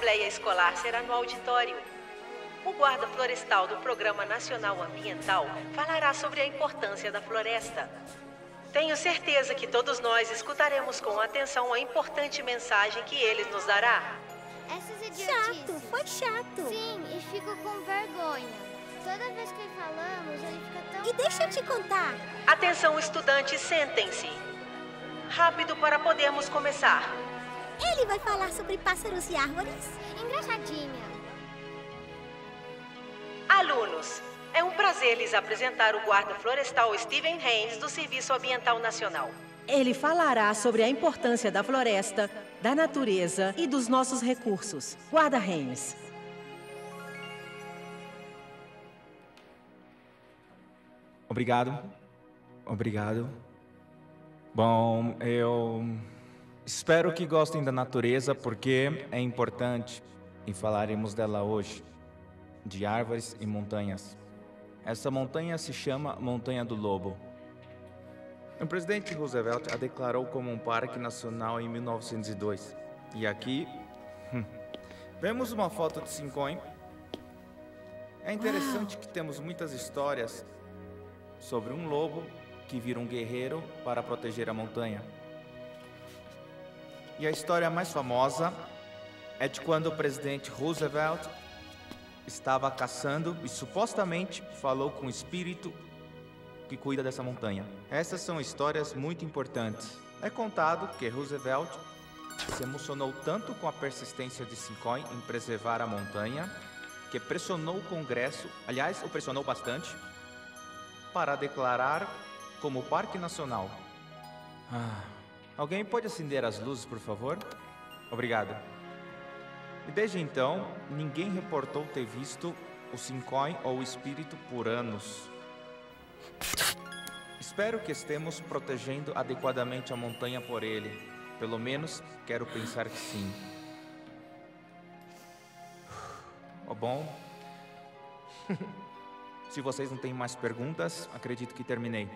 assembleia escolar será no auditório. O guarda florestal do Programa Nacional Ambiental falará sobre a importância da floresta. Tenho certeza que todos nós escutaremos com atenção a importante mensagem que ele nos dará. Essas idiotices. Chato, foi chato. Sim, e fico com vergonha. Toda vez que falamos, ele fica tão... E deixa eu te contar. Atenção, estudantes, sentem-se. Rápido para podermos começar. Ele vai falar sobre pássaros e árvores. Engraçadinha. Alunos, é um prazer lhes apresentar o guarda florestal Steven Haynes do Serviço Ambiental Nacional. Ele falará sobre a importância da floresta, da natureza e dos nossos recursos. Guarda Haynes. Obrigado. Obrigado. Bom, eu espero que gostem da natureza porque é importante e falaremos dela hoje, de árvores e montanhas. Essa montanha se chama Montanha do Lobo. O presidente Roosevelt a declarou como um parque nacional em 1902. E aqui hum, vemos uma foto de Sincoin. É interessante que temos muitas histórias sobre um lobo que vira um guerreiro para proteger a montanha. E a história mais famosa é de quando o presidente Roosevelt estava caçando e supostamente falou com o espírito que cuida dessa montanha. Essas são histórias muito importantes. É contado que Roosevelt se emocionou tanto com a persistência de Sincoin em preservar a montanha que pressionou o Congresso, aliás, o pressionou bastante, para declarar como Parque Nacional. Ah, alguém pode acender as luzes, por favor? Obrigado. E desde então, ninguém reportou ter visto o Sincoin ou o espírito por anos. Espero que estemos protegendo adequadamente a montanha por ele. Pelo menos, quero pensar que sim. Oh, bom. Se vocês não têm mais perguntas, acredito que terminei.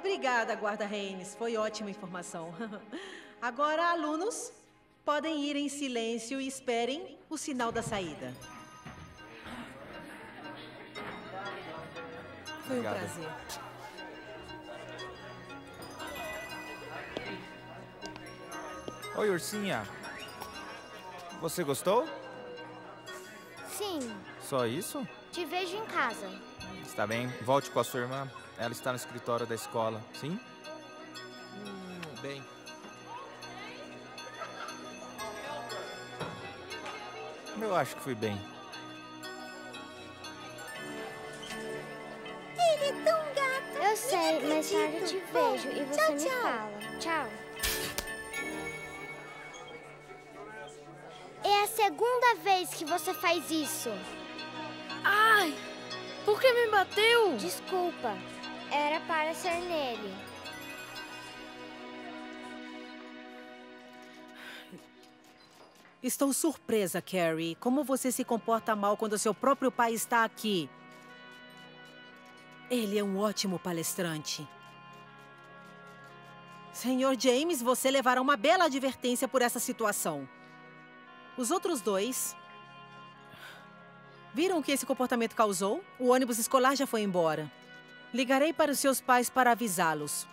Obrigada, guarda Reines. Foi ótima informação. Agora, alunos, podem ir em silêncio e esperem o sinal da saída. Foi um Obrigado. prazer. Oi, Ursinha. Você gostou? Sim, Só isso? te vejo em casa. Está bem. Volte com a sua irmã. Ela está no escritório da escola, sim? bem. Eu acho que fui bem. Ele é tão gato. Eu sei, mais tarde eu te vejo e você tchau, me tchau. fala. Tchau. É a segunda vez que você faz isso. Ai! Por que me bateu? Desculpa, era para ser nele. Estou surpresa, Carrie. Como você se comporta mal quando seu próprio pai está aqui? Ele é um ótimo palestrante. Senhor James, você levará uma bela advertência por essa situação. Os outros dois. Viram o que esse comportamento causou? O ônibus escolar já foi embora. Ligarei para os seus pais para avisá-los.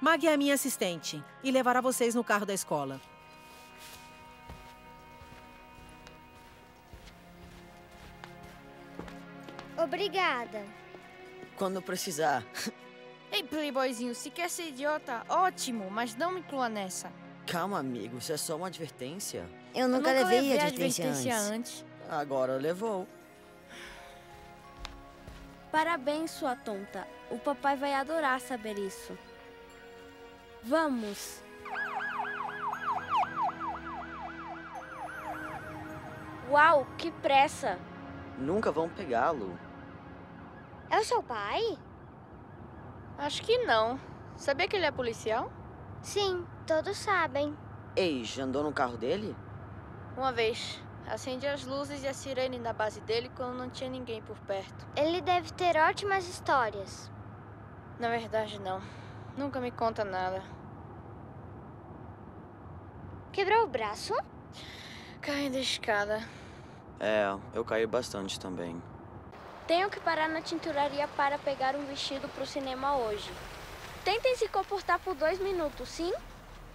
Mag é a minha assistente e levará vocês no carro da escola. Obrigada. Quando precisar. Ei, playboyzinho, se quer ser idiota, ótimo, mas não me inclua nessa. Calma, amigo, isso é só uma advertência. Eu nunca, Eu nunca levei levei advertência, advertência antes. antes. Agora levou. Parabéns, sua tonta. O papai vai adorar saber isso. Vamos. Uau, que pressa! Nunca vão pegá-lo. É o seu pai? Acho que não. Sabia que ele é policial? Sim, todos sabem. Ei, já andou no carro dele? Uma vez. Acendi as luzes e a sirene na base dele quando não tinha ninguém por perto. Ele deve ter ótimas histórias. Na verdade, não. Nunca me conta nada. Quebrou o braço? Caindo da escada. É, eu caí bastante também. Tenho que parar na tinturaria para pegar um vestido pro cinema hoje. Tentem se comportar por dois minutos, sim?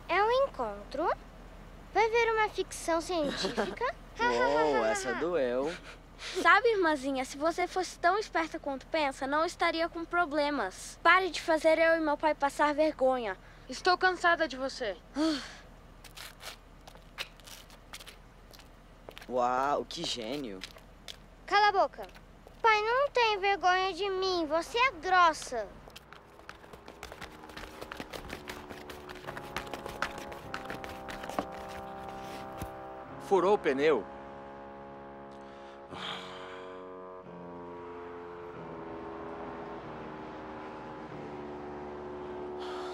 É um encontro? Vai ver uma ficção científica? Uou, essa doeu. Sabe, irmãzinha, se você fosse tão esperta quanto pensa, não estaria com problemas. Pare de fazer eu e meu pai passar vergonha. Estou cansada de você. Uau, que gênio. Cala a boca. Pai, não tem vergonha de mim. Você é grossa. Furou o pneu.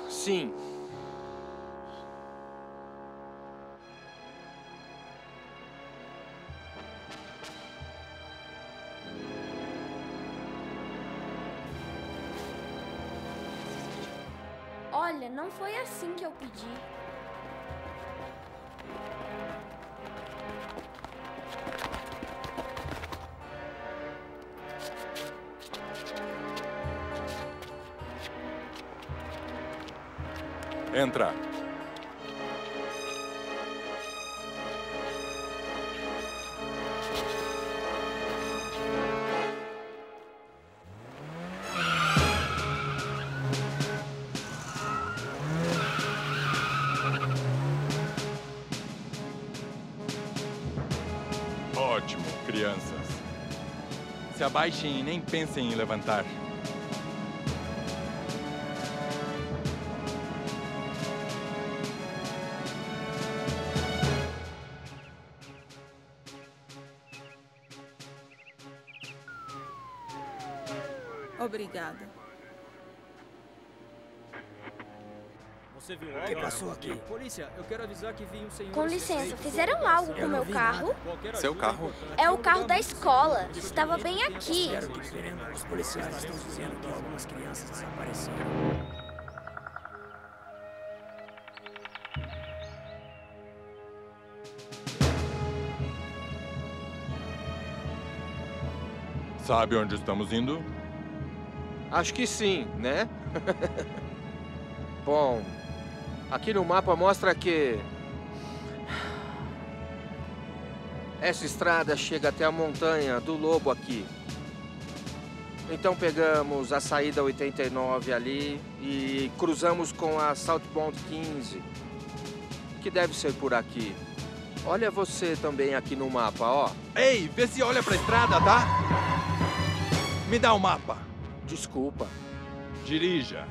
Sim. Olha, não foi assim que eu pedi. Entra. Ótimo, crianças. Se abaixem e nem pensem em levantar. Passou aqui? Polícia, eu quero avisar que vi um senhor... Com licença, fizeram algo com o meu carro? Seu carro? É o carro da escola. Estava bem aqui. Os policiais estão dizendo que algumas crianças desapareceram. Sabe onde estamos indo? Acho que sim, né? Bom, aqui no mapa mostra que essa estrada chega até a montanha do Lobo aqui. Então pegamos a saída 89 ali e cruzamos com a Southbound 15, que deve ser por aqui. Olha você também aqui no mapa, ó. Ei, vê se olha pra estrada, tá? Me dá o mapa. Desculpa. Dirija.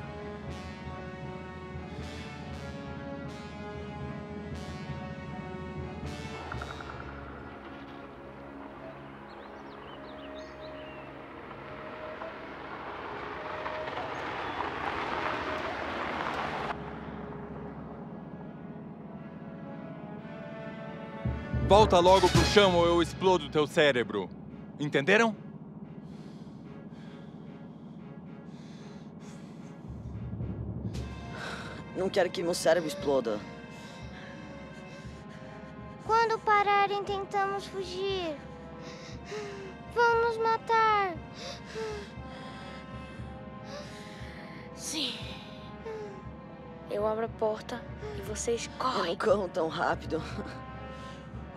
Volta logo pro chão ou eu explodo teu cérebro. Entenderam? Não quero que meu cérebro exploda. Quando pararem, tentamos fugir. Vão nos matar. Sim. Eu abro a porta e vocês Eu correm. não corro tão rápido.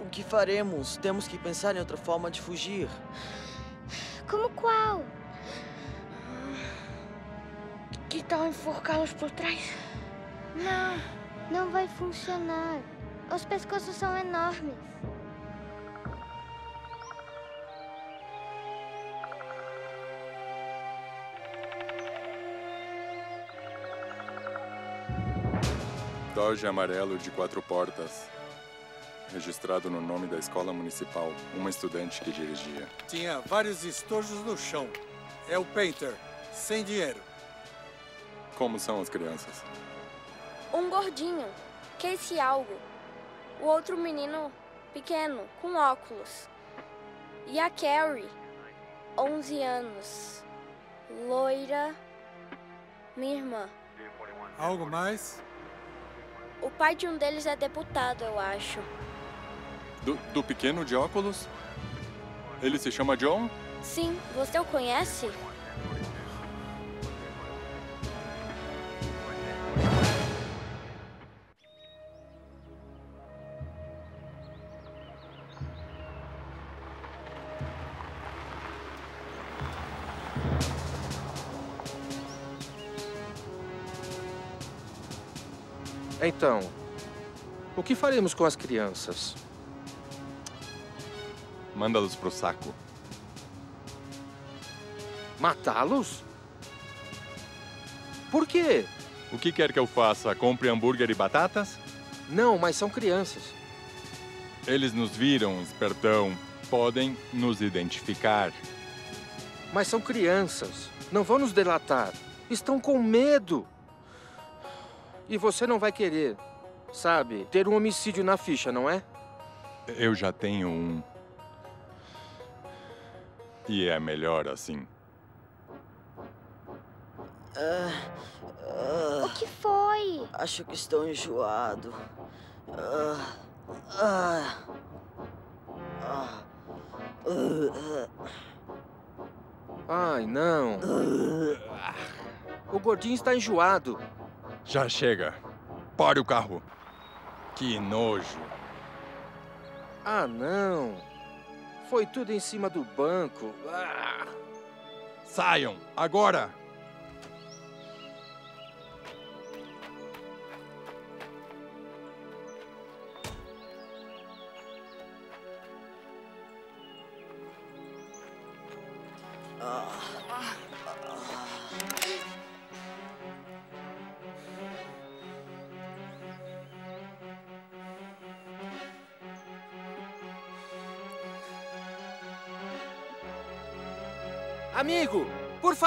O que faremos? Temos que pensar em outra forma de fugir. Como qual? Que tal enforcá-los por trás? Não, não vai funcionar. Os pescoços são enormes. Dodge amarelo de quatro portas. Registrado no nome da escola municipal. Uma estudante que dirigia. Tinha vários estojos no chão. É o Painter, sem dinheiro. Como são as crianças? Um gordinho, Casey algo. O outro menino pequeno, com óculos. E a Carrie, 11 anos. Loira. Minha irmã. Algo mais? O pai de um deles é deputado, eu acho. Do, do pequeno de óculos? Ele se chama John? Sim, você o conhece? Então, o que faremos com as crianças? Manda-los pro saco. Matá-los? Por quê? O que quer que eu faça? Compre hambúrguer e batatas? Não, mas são crianças. Eles nos viram, espertão. Podem nos identificar. Mas são crianças. Não vão nos delatar. Estão com medo. E você não vai querer, sabe, ter um homicídio na ficha, não é? Eu já tenho um. E é melhor assim. Ah, ah, O que foi? acho que estou enjoado. Ah, Ai, não. O gordinho está enjoado. Já chega. Pare o carro. Que nojo. Ah, não. Foi tudo em cima do banco. Ah. Saiam, agora!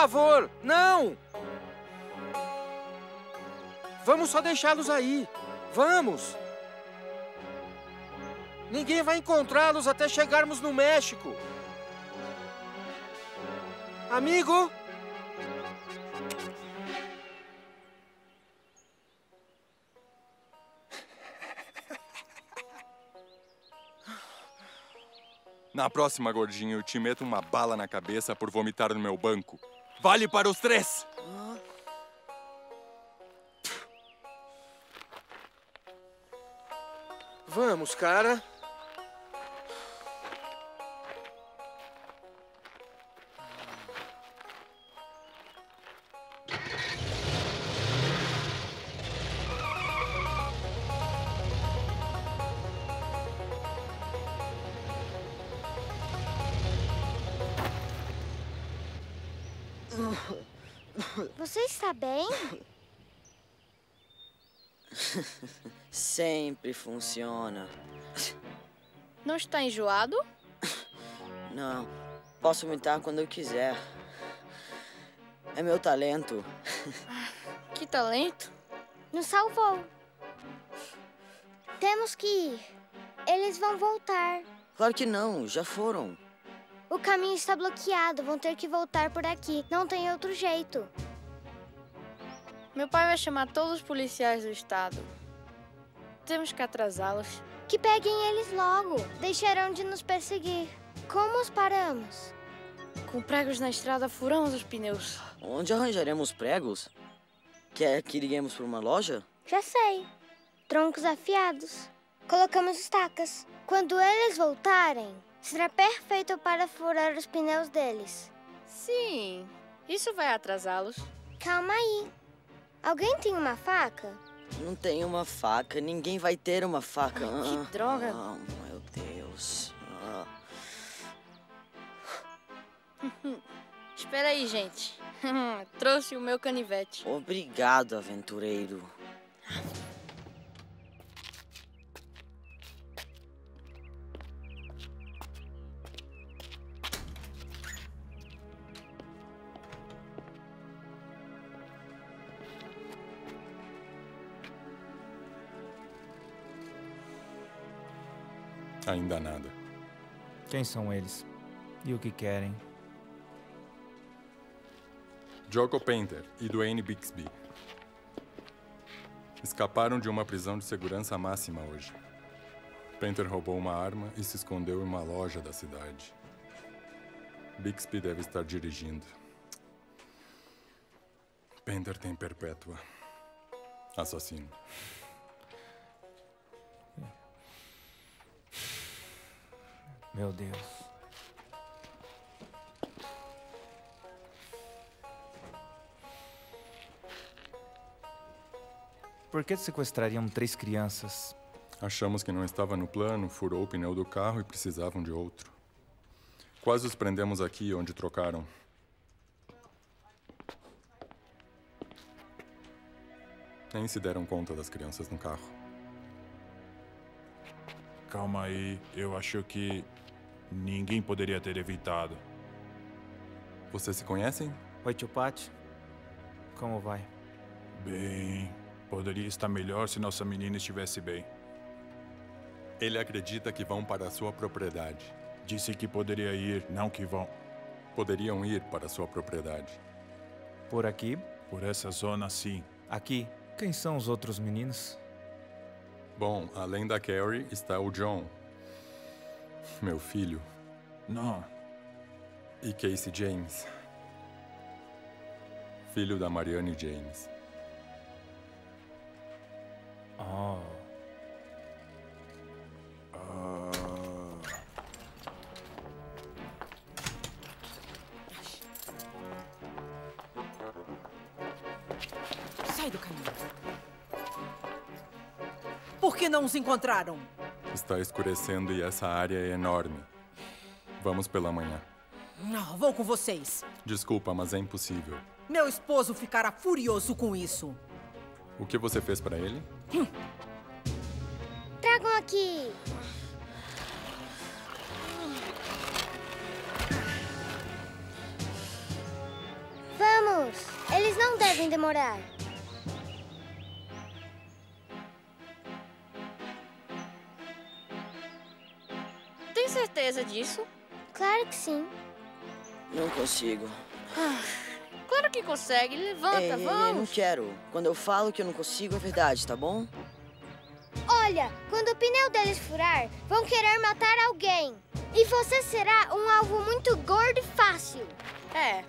Favor, não! Vamos só deixá-los aí. Vamos! Ninguém vai encontrá-los até chegarmos no México. Amigo? Na próxima, gordinho, eu te meto uma bala na cabeça por vomitar no meu banco. Vale para os três! Vamos, cara. Está bem? Sempre funciona. Não está enjoado? Não, posso vomitar quando eu quiser. É meu talento. Que talento. Nos salvou. Temos que ir. Eles vão voltar. Claro que não, já foram. O caminho está bloqueado. Vão ter que voltar por aqui. Não tem outro jeito. Meu pai vai chamar todos os policiais do estado. Temos que atrasá-los. Que peguem eles logo. Deixarão de nos perseguir. Como os paramos? Com pregos na estrada, furamos os pneus. Onde arranjaremos pregos? Quer que liguemos para uma loja? Já sei. Troncos afiados. Colocamos estacas. Quando eles voltarem, será perfeito para furar os pneus deles. Sim, isso vai atrasá-los. Calma aí. Alguém tem uma faca? Não tem uma faca, ninguém vai ter uma faca. Ai, que droga. Ah, meu Deus. Ah. Espera aí, gente. Trouxe o meu canivete. Obrigado, aventureiro. Ainda nada. Quem são eles? E o que querem? Joko Painter e Dwayne Bixby. Escaparam de uma prisão de segurança máxima hoje. Painter roubou uma arma e se escondeu em uma loja da cidade. Bixby deve estar dirigindo. Painter tem perpétua. Assassino. Meu Deus. Por que sequestrariam três crianças? Achamos que não estava no plano, furou o pneu do carro e precisavam de outro. Quase os prendemos aqui onde trocaram. Nem se deram conta das crianças no carro. Calma aí, eu acho que ninguém poderia ter evitado. Vocês se conhecem? Oi, tio Pat. Como vai? Bem, poderia estar melhor se nossa menina estivesse bem. Ele acredita que vão para a sua propriedade. Disse que poderia ir, não que vão. Poderiam ir para a sua propriedade. Por aqui? Por essa zona, sim. Aqui. Quem são os outros meninos? Bom, além da Carrie, está o John. Meu filho. Não. E Casey James. Filho da Marianne James. Oh. Sai do caminho. Por que não os encontraram? Está escurecendo e essa área é enorme. Vamos pela manhã. Não, vou com vocês. Desculpa, mas é impossível. Meu esposo ficará furioso com isso. O que você fez para ele? Tragam aqui. Vamos! Eles não devem demorar. Certeza disso? Claro que sim. Não consigo. Claro que consegue. Levanta, ei, ei, ei, vamos. não quero. Quando eu falo que eu não consigo, é verdade, tá bom? Olha, quando o pneu deles furar, vão querer matar alguém. E você será um alvo muito gordo e fácil. É.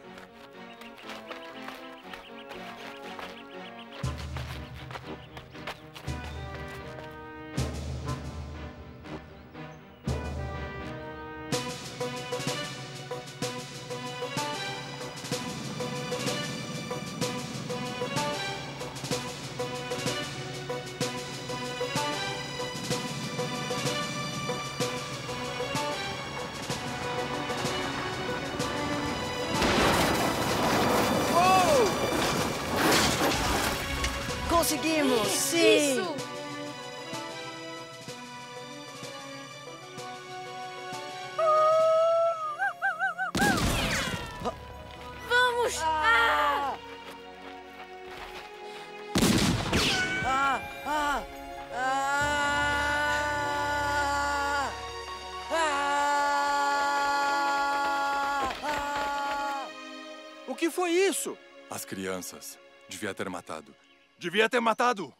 isso? As crianças. Devia ter matado. Devia ter matado!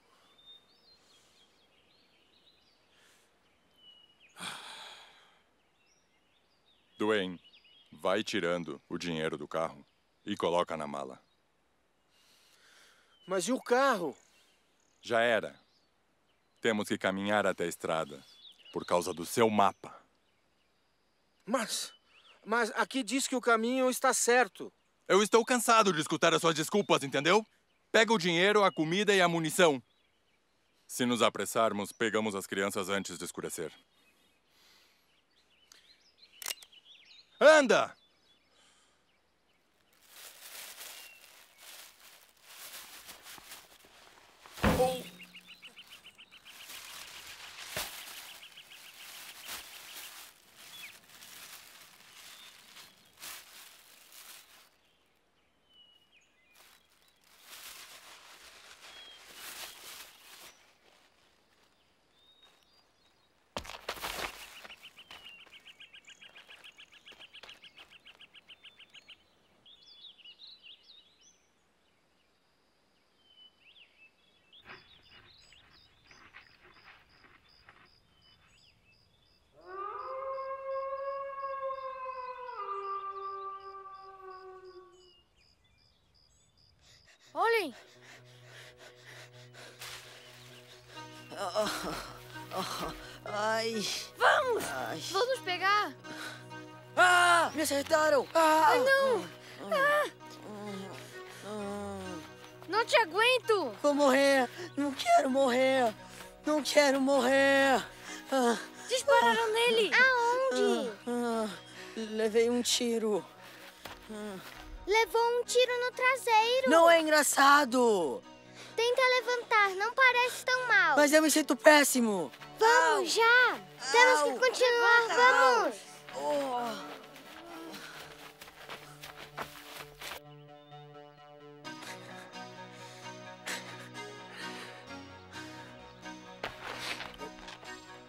Dwayne, vai tirando o dinheiro do carro e coloca na mala. Mas e o carro? Já era. Temos que caminhar até a estrada por causa do seu mapa. Mas. Mas aqui diz que o caminho está certo. Eu estou cansado de escutar as suas desculpas, entendeu? Pega o dinheiro, a comida e a munição. Se nos apressarmos, pegamos as crianças antes de escurecer. Anda! Oh. Ai. Vamos! Ai. Vão nos pegar! Ah! Me acertaram! Ah! Ai, não! Ah! Não te aguento! Vou morrer! Não quero morrer! Não quero morrer! Ah, Dispararam nele! Aonde? ah, levei um tiro. Ah. Levou um tiro no traseiro. Não é engraçado! Tenta levantar, não parece tão mal. Mas eu me sinto péssimo! Vamos já! Temos que continuar, vamos! Oh.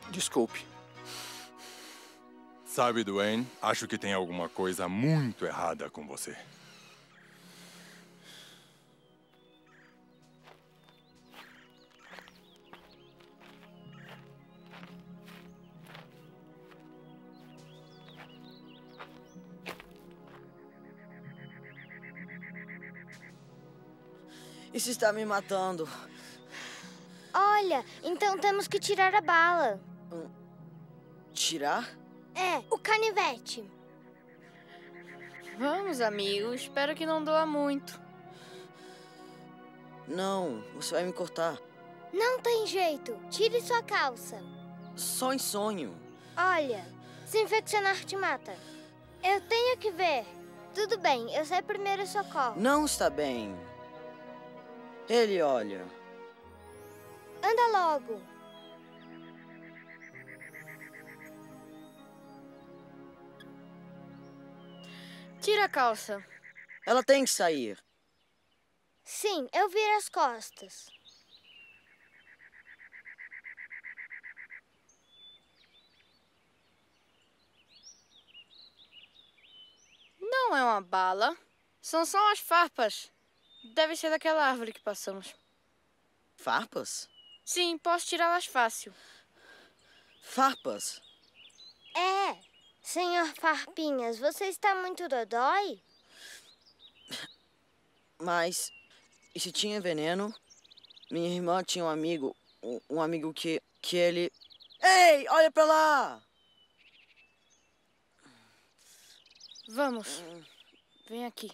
Desculpe. Sabe, Duane, acho que tem alguma coisa muito errada com você. Isso está me matando. Olha, então temos que tirar a bala. Tirar? É, o canivete. Vamos, amigo. Espero que não doa muito. Não, você vai me cortar. Não tem jeito. Tire sua calça. Só em sonho. Olha, se infeccionar te mata. Eu tenho que ver. Tudo bem, eu sei primeiro socorro. Não está bem. Ele olha. Anda logo. Tira a calça. Ela tem que sair. Sim, eu viro as costas. Não é uma bala. São só as farpas. Deve ser daquela árvore que passamos. Farpas? Sim, posso tirá-las fácil. Farpas? É, senhor Farpinhas, você está muito dodói? Mas, e se tinha veneno? Minha irmã tinha um amigo, um, um amigo que, que ele... Ei, olha pra lá! Vamos. Vem aqui.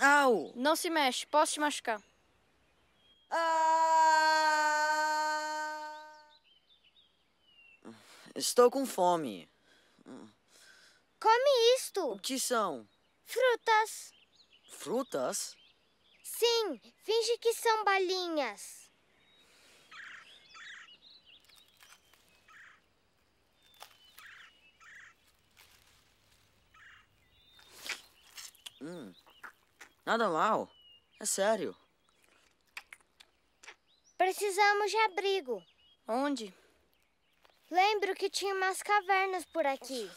Au! Não se mexe, posso te machucar. Estou com fome. Come isto. O que são? Frutas. Frutas? Sim, finge que são balinhas. Hum, nada mal. É sério. Precisamos de abrigo. Onde? Lembro que tinha umas cavernas por aqui.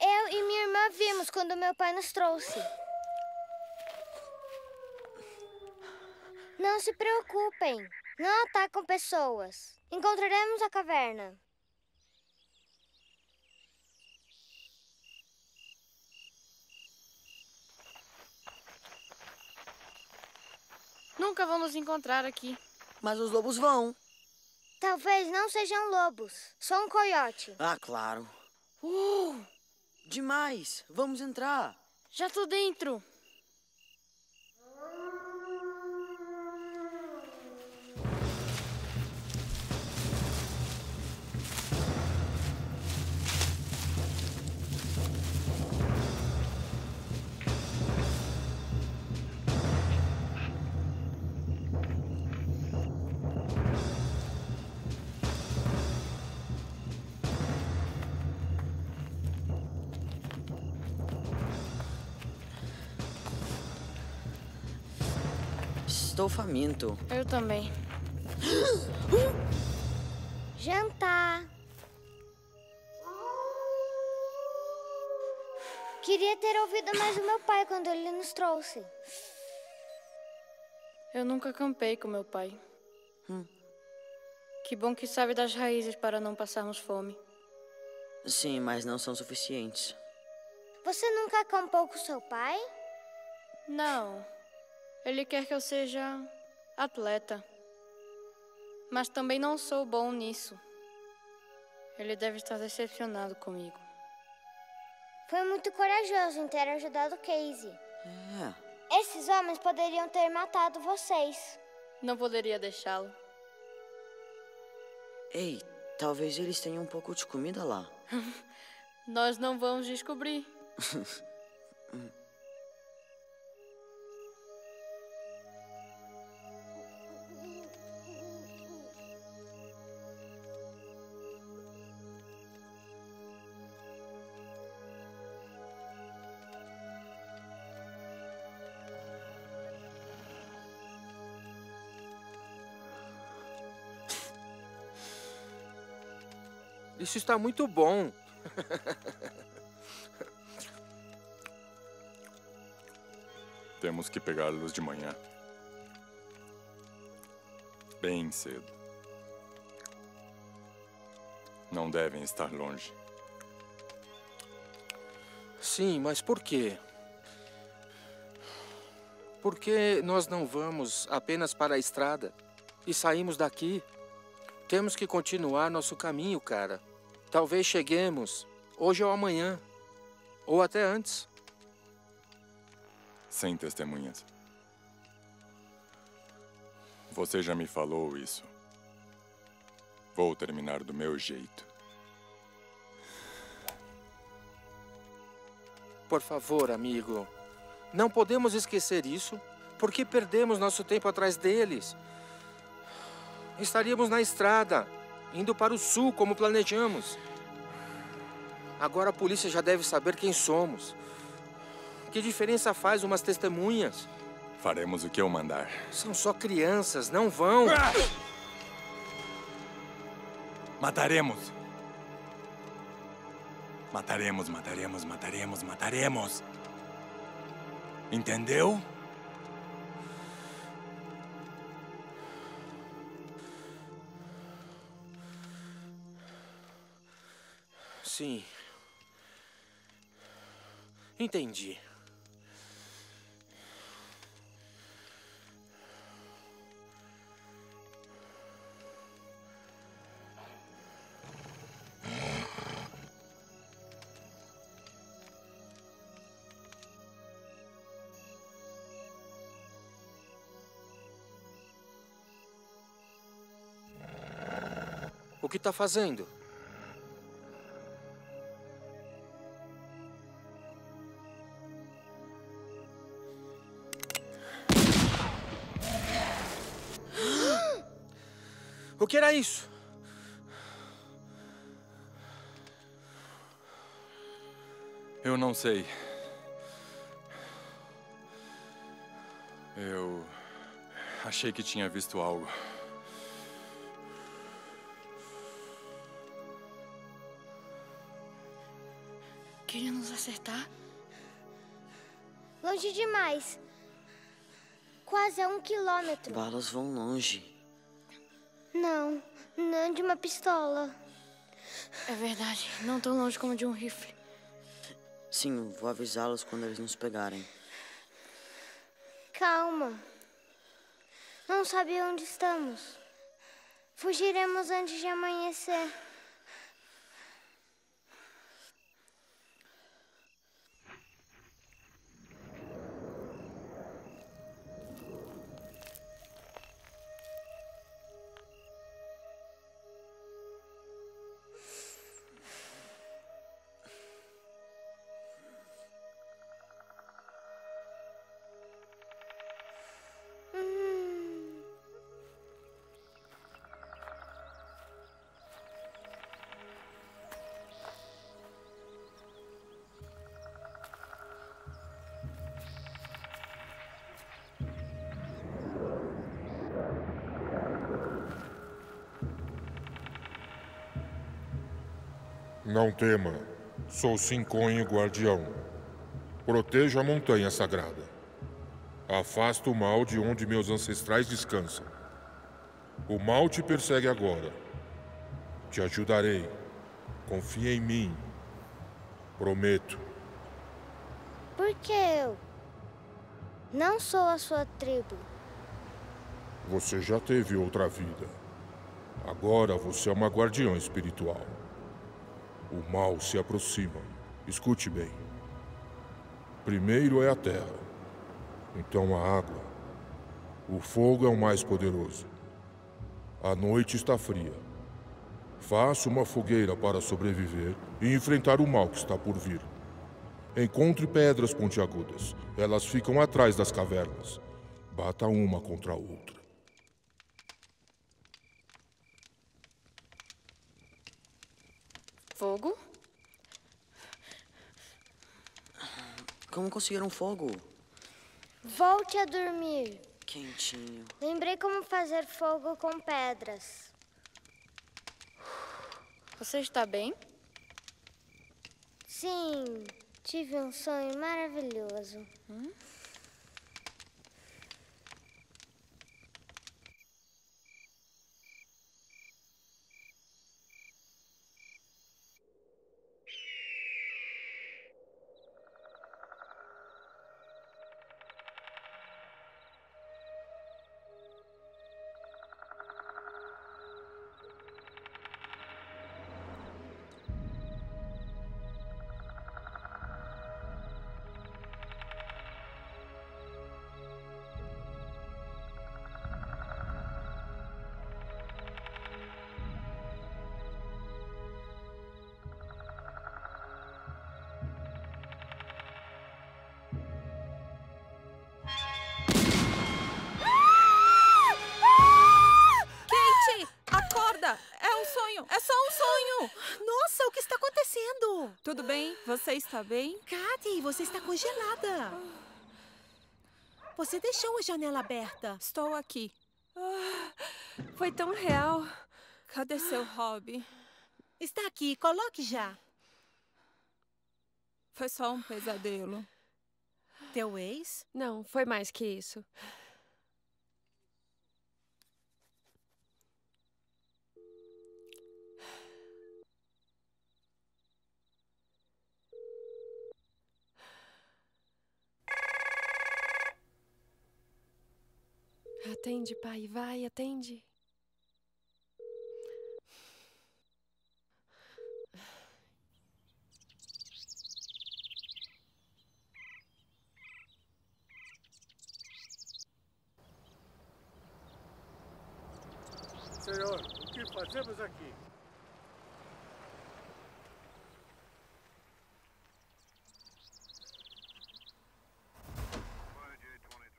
Eu e minha irmã vimos quando meu pai nos trouxe. Não se preocupem. Não atacam pessoas. Encontraremos a caverna. Nunca vão nos encontrar aqui. Mas os lobos vão. Talvez não sejam lobos, só um coiote. Ah, claro. Uh! Demais! Vamos entrar. Já tô dentro. Estou faminto. Eu também. Jantar. Queria ter ouvido mais o meu pai quando ele nos trouxe. Eu nunca acampei com meu pai. Hum. Que bom que sabe das raízes para não passarmos fome. Sim, mas não são suficientes. Você nunca acampou com seu pai? Não. Ele quer que eu seja atleta. Mas também não sou bom nisso. Ele deve estar decepcionado comigo. Foi muito corajoso em ter ajudado Casey. É. Esses homens poderiam ter matado vocês. Não poderia deixá-lo. Ei, talvez eles tenham um pouco de comida lá. Nós não vamos descobrir. Isso está muito bom. Temos que pegá-los de manhã. Bem cedo. Não devem estar longe. Sim, mas por quê? Por que nós não vamos apenas para a estrada e saímos daqui? Temos que continuar nosso caminho, cara. Talvez cheguemos hoje ou amanhã, ou até antes. Sem testemunhas. Você já me falou isso. Vou terminar do meu jeito. Por favor, amigo. Não podemos esquecer isso, porque perdemos nosso tempo atrás deles. Estaríamos na estrada, indo para o sul como planejamos. Agora a polícia já deve saber quem somos. Que diferença faz umas testemunhas? Faremos o que eu mandar. São só crianças, não vão. Mataremos. Mataremos, mataremos, mataremos, mataremos. Entendeu? Sim. Entendi. O que está fazendo? O que era isso? Eu não sei. Eu achei que tinha visto algo. Queria nos acertar? Longe demais. Quase a um quilômetro. Balas vão longe. Não, não de uma pistola. É verdade, não tão longe como de um rifle. Sim, vou avisá-los quando eles nos pegarem. Calma. Não sabe onde estamos. Fugiremos antes de amanhecer. Não tema, sou Cinconho Guardião. Protejo a montanha sagrada. Afasto o mal de onde meus ancestrais descansam. O mal te persegue agora. Te ajudarei. Confia em mim. Prometo. Por que eu? Não sou a sua tribo. Você já teve outra vida. Agora você é uma guardiã espiritual. O mal se aproxima. Escute bem. Primeiro é a terra, então a água. O fogo é o mais poderoso. A noite está fria. Faça uma fogueira para sobreviver e enfrentar o mal que está por vir. Encontre pedras pontiagudas. Elas ficam atrás das cavernas. Bata uma contra a outra. Fogo? Como conseguiram fogo? Volte a dormir. Quentinho. Lembrei como fazer fogo com pedras. Você está bem? Sim, tive um sonho maravilhoso. Hum? Você está bem? Katy, você está congelada. Você deixou a janela aberta. Estou aqui. Ah, foi tão real. Cadê seu hobby? Está aqui, coloque já. Foi só um pesadelo. Teu ex? Não, foi mais que isso. Atende, pai, vai, atende. Senhor, o que fazemos aqui?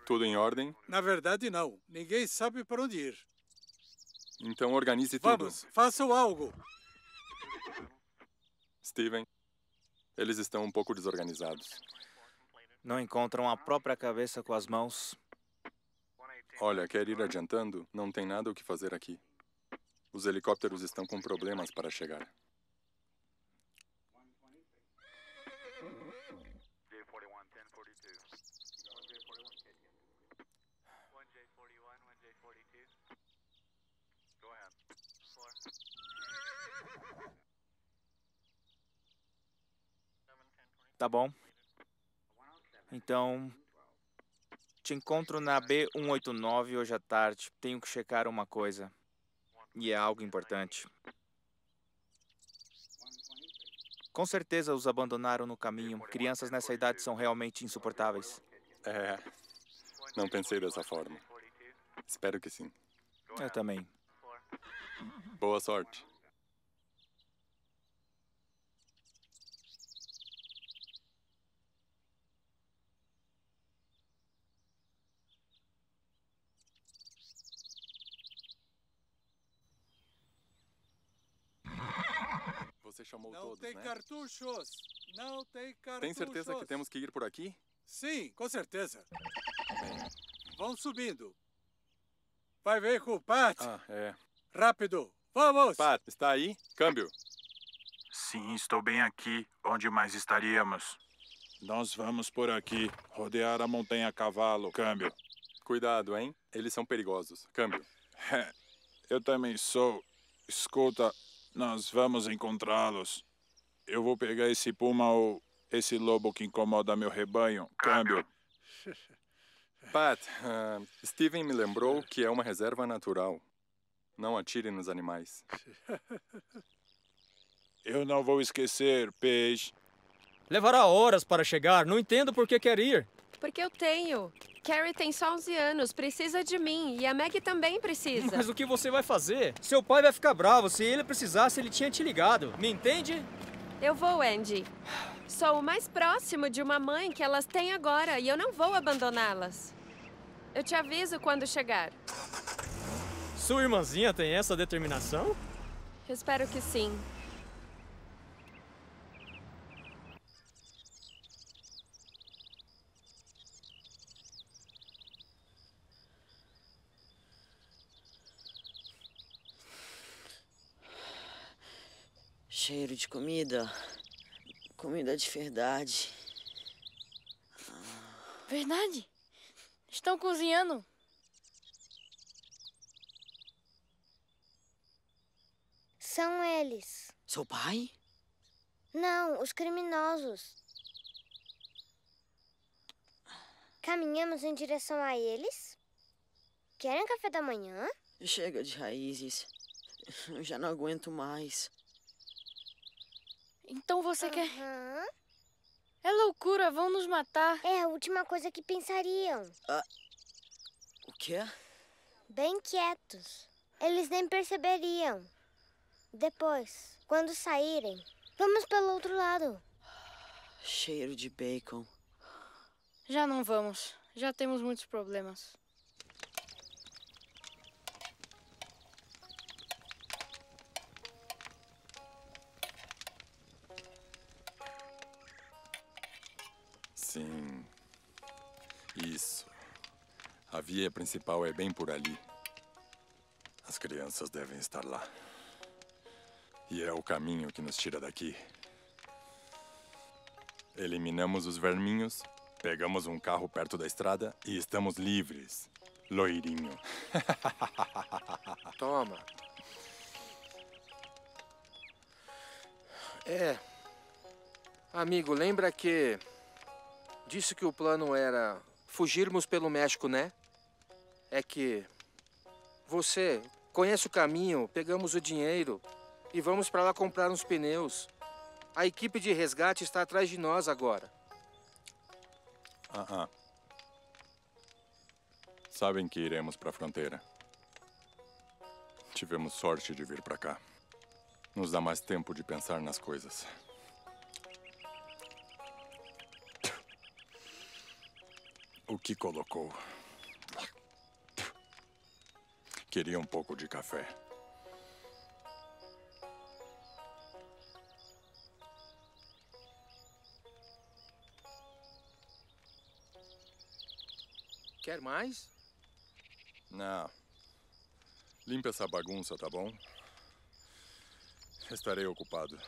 Tudo em ordem? Na verdade, não. Ninguém sabe para onde ir. Então organize tudo. Vamos, façam algo. Steven, eles estão um pouco desorganizados. Não encontram a própria cabeça com as mãos. Olha, quer ir adiantando? Não tem nada o que fazer aqui. Os helicópteros estão com problemas para chegar. Tá bom. Então, te encontro na B189 hoje à tarde. Tenho que checar uma coisa. E é algo importante. Com certeza os abandonaram no caminho. Crianças nessa idade são realmente insuportáveis. É. Não pensei dessa forma. Espero que sim. Eu também. Boa sorte. Você chamou Não todos, tem né? cartuchos. Não tem cartuchos. Tem certeza que temos que ir por aqui? Sim, com certeza. Vão subindo. Vai ver com o Pat. Ah, é. Rápido. Vamos. Pat, está aí? Câmbio. Sim, estou bem aqui. Onde mais estaríamos? Nós vamos por aqui, rodear a montanha a cavalo. Câmbio. Cuidado, hein? Eles são perigosos. Câmbio. Eu também sou. Escuta, nós vamos encontrá-los. Eu vou pegar esse puma ou esse lobo que incomoda meu rebanho. Câmbio. Pat, ah, Steven me lembrou que é uma reserva natural. Não atire nos animais. Eu não vou esquecer, peixe. Levará horas para chegar. Não entendo por que quer ir. Porque eu tenho. Carrie tem só 11 anos, precisa de mim. E a Meg também precisa. Mas o que você vai fazer? Seu pai vai ficar bravo. Se ele precisasse, ele tinha te ligado. Me entende? Eu vou, Andy. Sou o mais próximo de uma mãe que elas têm agora e eu não vou abandoná-las. Eu te aviso quando chegar. Sua irmãzinha tem essa determinação? Espero que sim. Cheiro de comida. Comida de verdade. Verdade? Estão cozinhando? São eles. Seu pai? Não, os criminosos. Caminhamos em direção a eles? Querem café da manhã? Chega de raízes. Eu já não aguento mais. Então você quer. Aham. É loucura, vão nos matar. É a última coisa que pensariam. Ah, o quê? Bem quietos. Eles nem perceberiam. Depois, quando saírem, vamos pelo outro lado. Cheiro de bacon. Já não vamos. Já temos muitos problemas. Isso. A via principal é bem por ali. As crianças devem estar lá. E é o caminho que nos tira daqui. Eliminamos os verminhos, pegamos um carro perto da estrada e estamos livres. Loirinho. Toma. É. Amigo, lembra que disse que o plano era fugirmos pelo México, né? É que você conhece o caminho, pegamos o dinheiro e vamos para lá comprar uns pneus. A equipe de resgate está atrás de nós agora. Ah, ah. Sabem que iremos para a fronteira. Tivemos sorte de vir para cá. Nos dá mais tempo de pensar nas coisas. O que colocou? Queria um pouco de café. Quer mais? Não. Limpa essa bagunça, tá bom? Estarei ocupado.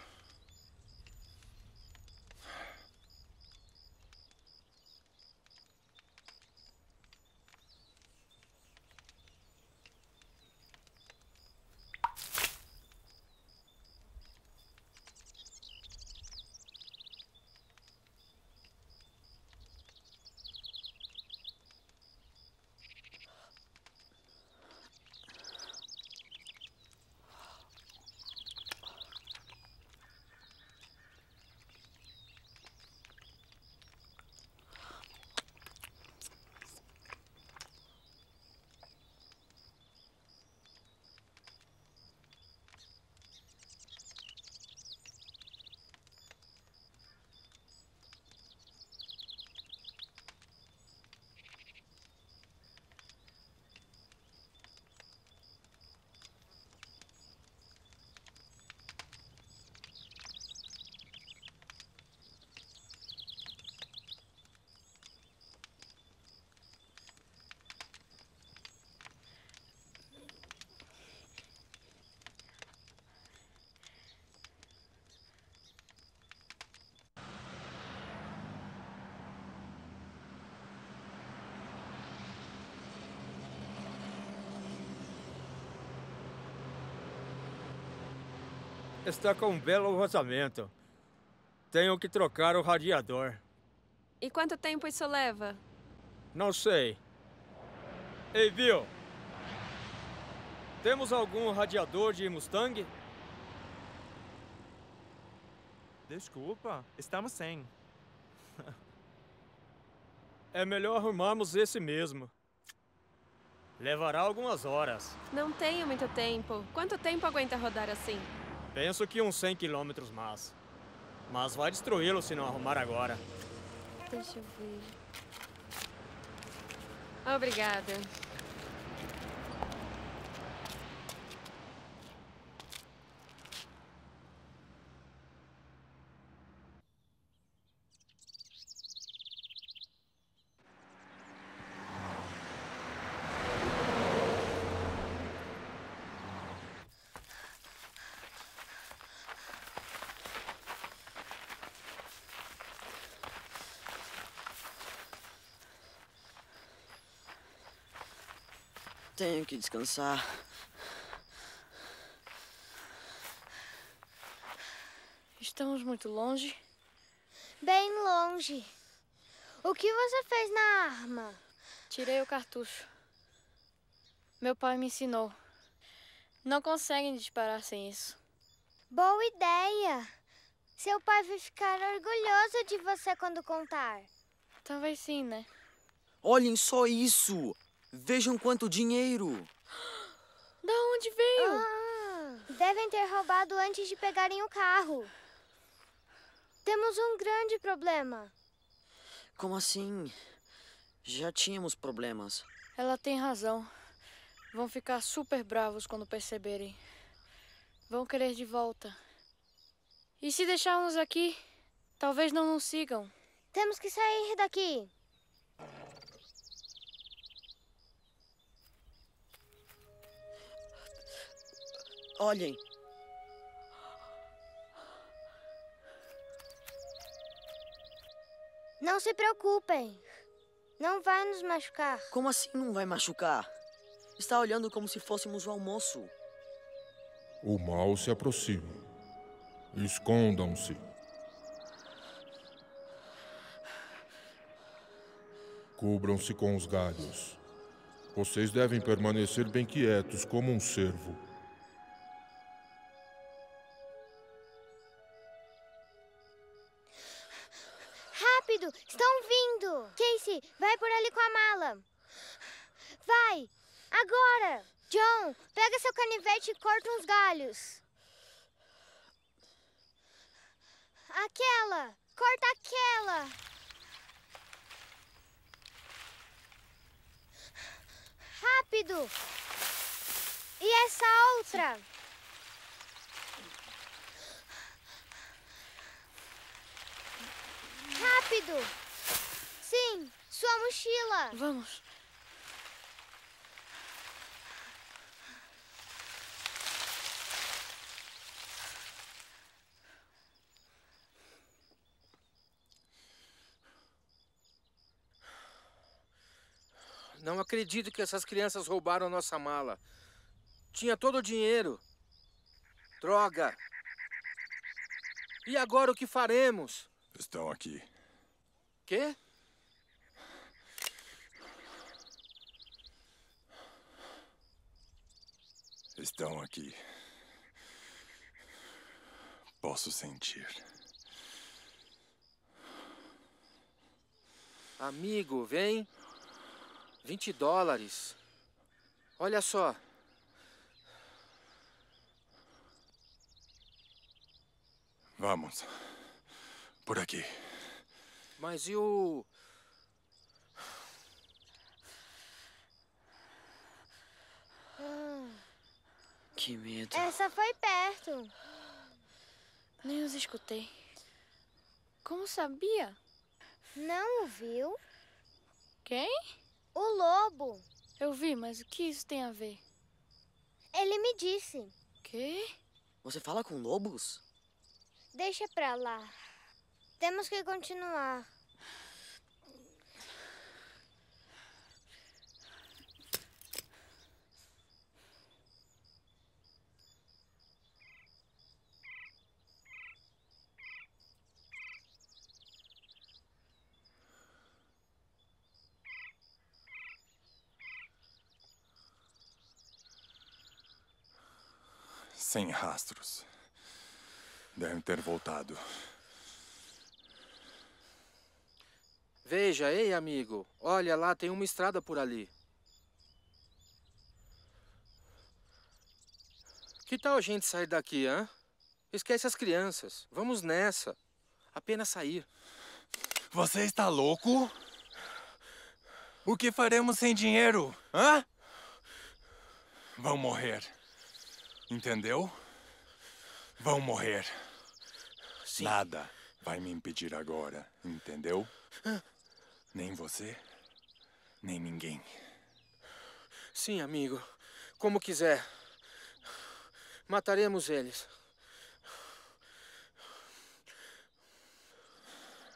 Está com um belo vazamento. Tenho que trocar o radiador. E quanto tempo isso leva? Não sei. Ei, Bill. Temos algum radiador de Mustang? Desculpa, estamos sem. É melhor arrumarmos esse mesmo. Levará algumas horas. Não tenho muito tempo. Quanto tempo aguenta rodar assim? Penso que uns 100 quilômetros mais. Mas vai destruí-lo se não arrumar agora. Deixa eu ver. Obrigada. Tenho que descansar. Estamos muito longe? Bem longe. O que você fez na arma? Tirei o cartucho. Meu pai me ensinou. Não conseguem disparar sem isso. Boa ideia. Seu pai vai ficar orgulhoso de você quando contar. Talvez sim, né? Olhem só isso! Vejam quanto dinheiro! Da onde veio? Ah, devem ter roubado antes de pegarem o carro. Temos um grande problema. Como assim? Já tínhamos problemas. Ela tem razão. Vão ficar super bravos quando perceberem. Vão querer de volta. E se deixarmos aqui, talvez não nos sigam. Temos que sair daqui. Olhem. Não se preocupem. Não vai nos machucar. Como assim não vai machucar? Está olhando como se fôssemos o almoço. O mal se aproxima. Escondam-se. Cubram-se com os galhos. Vocês devem permanecer bem quietos como um cervo. Não acredito que essas crianças roubaram nossa mala. Tinha todo o dinheiro. Droga! E agora o que faremos? Estão aqui. Quê? Estão aqui. Posso sentir. Amigo, vem. 20 dólares. Olha só. Vamos. Por aqui. Mas e o. Que medo. Essa foi perto. Nem os escutei. Como sabia? Não o viu? Quem? O lobo. Eu vi, mas o que isso tem a ver? Ele me disse. Quê? Você fala com lobos? Deixa pra lá. Temos que continuar. Sem rastros. Devem ter voltado. Veja, ei, amigo. Olha lá, tem uma estrada por ali. Que tal a gente sair daqui, hã? Esquece as crianças. Vamos nessa. Apenas sair. Você está louco? O que faremos sem dinheiro? Hã? Vão morrer. Entendeu? Vão morrer. Nada vai me impedir agora, entendeu? Nem você, nem ninguém. Sim, amigo. Como quiser. Mataremos eles.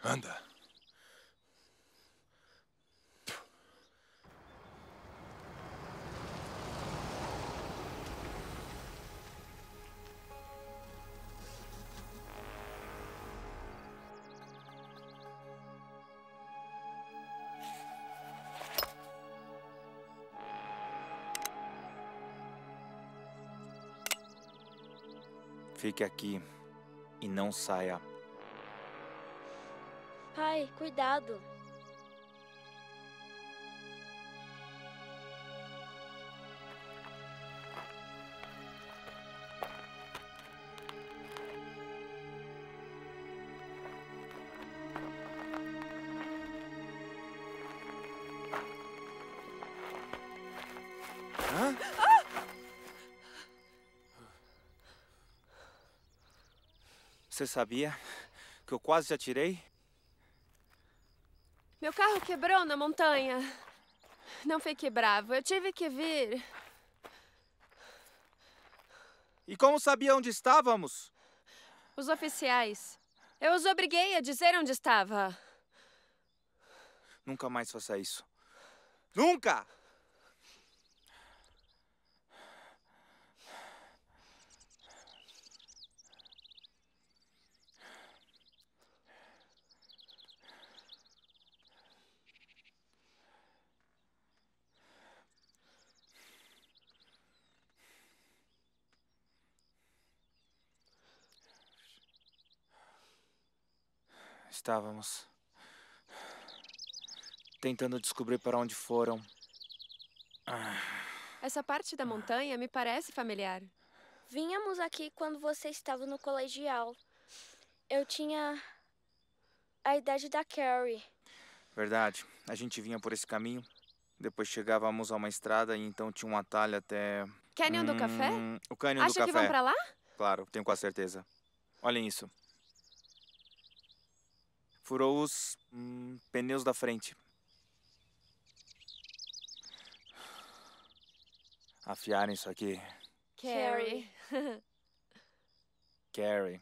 Anda. Fique aqui e não saia. Pai, cuidado. Você sabia que eu quase te atirei? Meu carro quebrou na montanha. Não fique bravo, eu tive que vir. E como sabia onde estávamos? Os oficiais. Eu os obriguei a dizer onde estava. Nunca mais faça isso. Nunca! Estávamos tentando descobrir para onde foram. Ah, Essa parte da montanha me parece familiar. Vínhamos aqui quando você estava no colegial. Eu tinha a idade da Carrie. verdade. A gente vinha por esse caminho. Depois chegávamos a uma estrada e então tinha um atalho até. Canyon do Café? Hum, O Canyon Acha do Café. que vão pra lá? Claro, tenho quase certeza. Olhem isso. Furou os hum, pneus da frente. Afiaram isso aqui. Carrie. Carrie.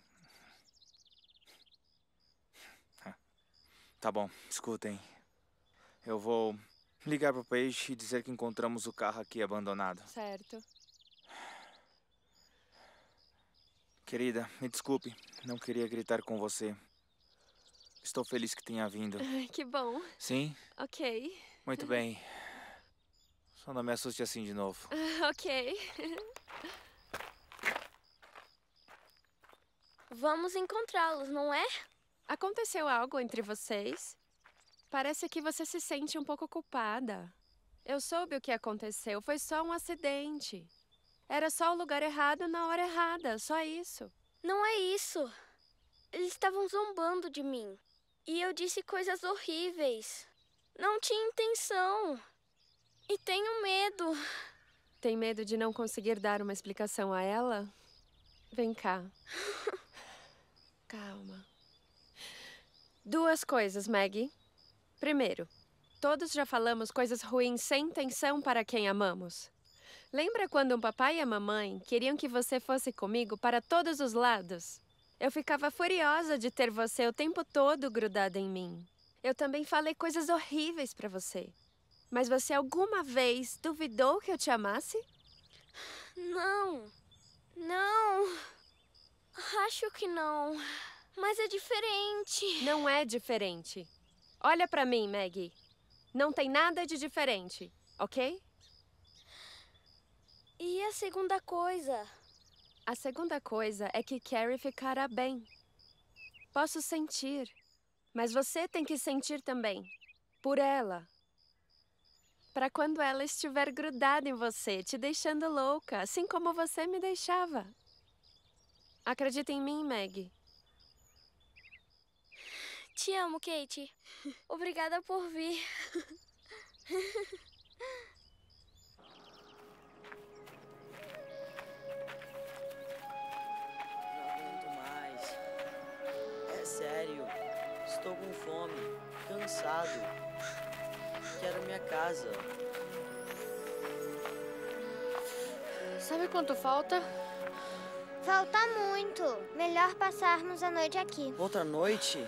Tá bom, escutem. Eu vou ligar pro peixe e dizer que encontramos o carro aqui abandonado. certo. Querida, me desculpe, não queria gritar com você. Estou feliz que tenha vindo. Que bom. Sim? Ok. Muito bem. Só não me assuste assim de novo. ok. Vamos encontrá-los, não é? Aconteceu algo entre vocês? Parece que você se sente um pouco culpada. Eu soube o que aconteceu. Foi só um acidente. Era só o lugar errado na hora errada. Só isso. Não é isso. Eles estavam zombando de mim. E eu disse coisas horríveis. Não tinha intenção. E tenho medo. Tem medo de não conseguir dar uma explicação a ela? Vem cá. Calma. Duas coisas, Maggie. Primeiro, todos já falamos coisas ruins sem intenção para quem amamos. Lembra quando um papai e a mamãe queriam que você fosse comigo para todos os lados? Eu ficava furiosa de ter você o tempo todo grudada em mim. Eu também falei coisas horríveis para você. Mas você alguma vez duvidou que eu te amasse? Não. Não. Acho que não. Mas é diferente. Não é diferente. Olha pra mim, Maggie. Não tem nada de diferente, ok? E a segunda coisa? A segunda coisa é que Carrie ficará bem. Posso sentir, mas você tem que sentir também. Por ela. Para quando ela estiver grudada em você, te deixando louca, assim como você me deixava. Acredita em mim, Meg. Te amo, Kate. Obrigada por vir. sério. Estou com fome. Cansado. Quero minha casa. Sabe quanto falta? Falta muito. Melhor passarmos a noite aqui. Outra noite?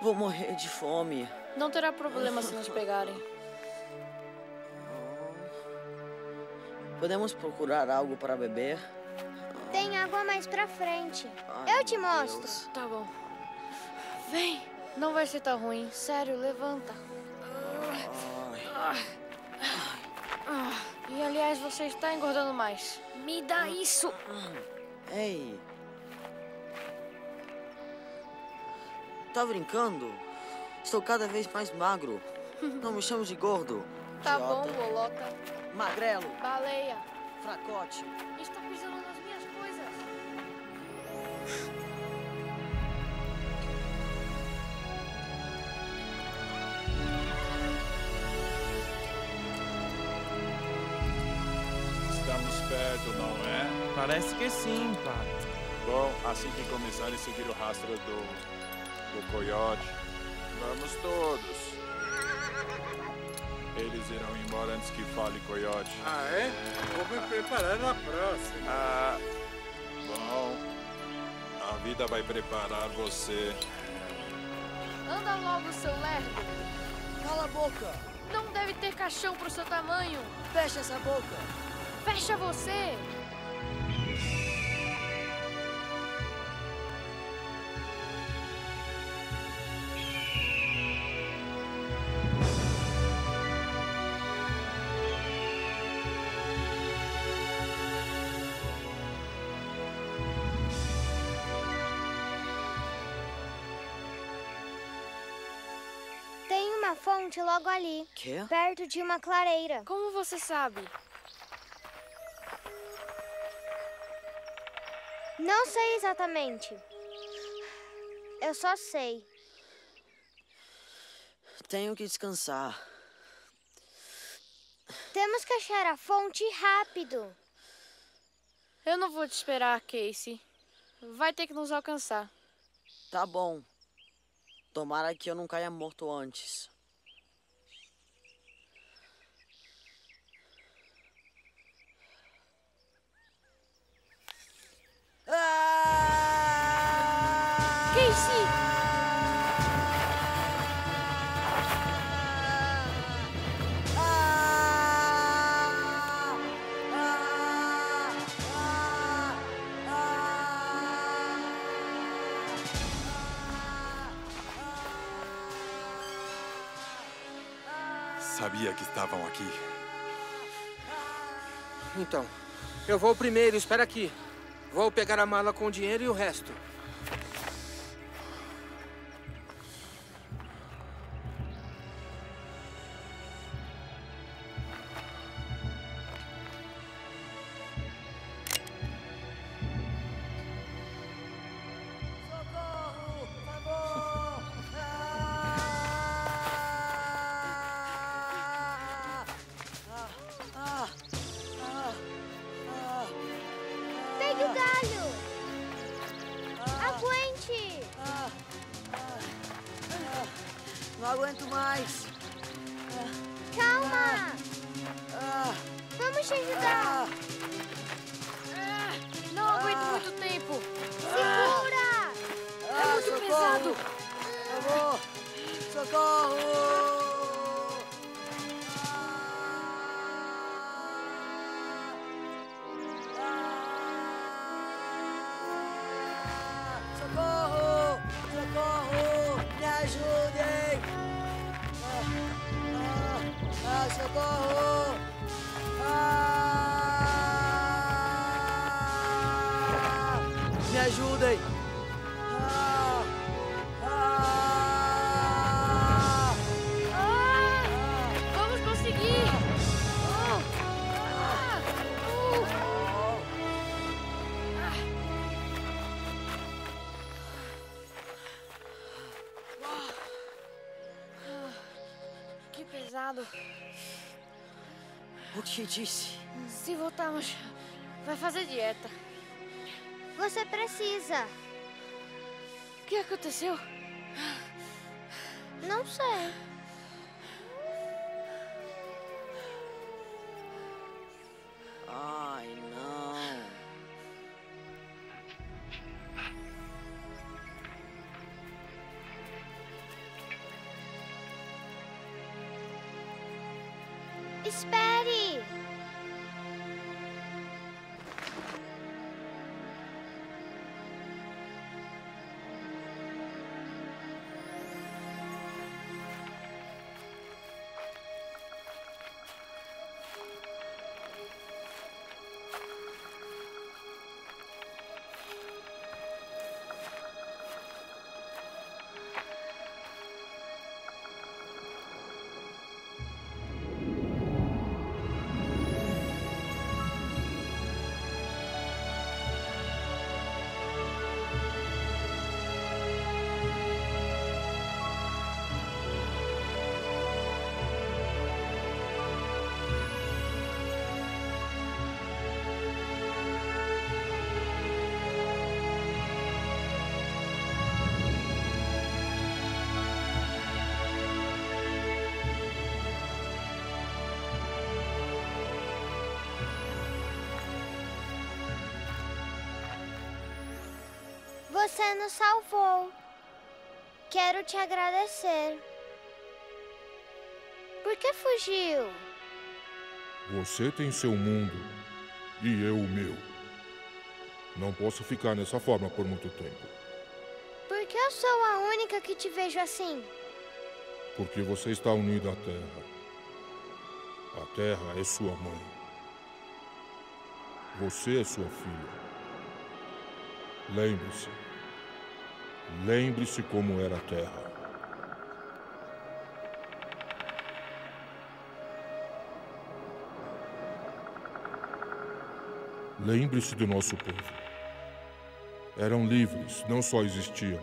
Vou morrer de fome. Não terá problema se nos pegarem. Podemos procurar algo para beber? Mais pra frente. Eu te mostro. Tá bom. Vem. Não vai ser tão ruim. Sério, levanta. Ah, E aliás, você está engordando mais. Me dá isso. Ei. Tá brincando? Estou cada vez mais magro. Não me chame de gordo. Tá bom, idiota. Lolota. Magrelo. Baleia. Fracote. Está pisando sim, Pato. Bom, assim que começarem a seguir o rastro do, do coiote, vamos todos. Eles irão embora antes que fale coiote. Ah, é? Vou me preparar na próxima. Ah, bom. A vida vai preparar você. Anda logo, seu lerdo. Cala a boca. Não deve ter caixão pro seu tamanho. Fecha essa boca. Fecha você. Logo ali. Quê? Perto de uma clareira. Como você sabe? Não sei exatamente. Eu só sei. Tenho que descansar. Temos que achar a fonte rápido. Eu não vou te esperar, Casey. Vai ter que nos alcançar. Tá bom. Tomara que eu não caia morto antes. Casey! Sabia que estavam aqui. Então, eu vou primeiro, espera aqui. Vou pegar a mala com o dinheiro e o resto. Aguento mais. O que disse? Se voltarmos, vai fazer dieta. Você precisa. O que aconteceu? Não sei. space. Você nos salvou. Quero te agradecer. Por que fugiu? Você tem seu mundo e eu o meu. Não posso ficar nessa forma por muito tempo. Por que eu sou a única que te vejo assim? Porque você está unido à Terra. A Terra é sua mãe. Você é sua filha. Lembre-se. Lembre-se como era a Terra. Lembre-se do nosso povo. Eram livres, não só existiam.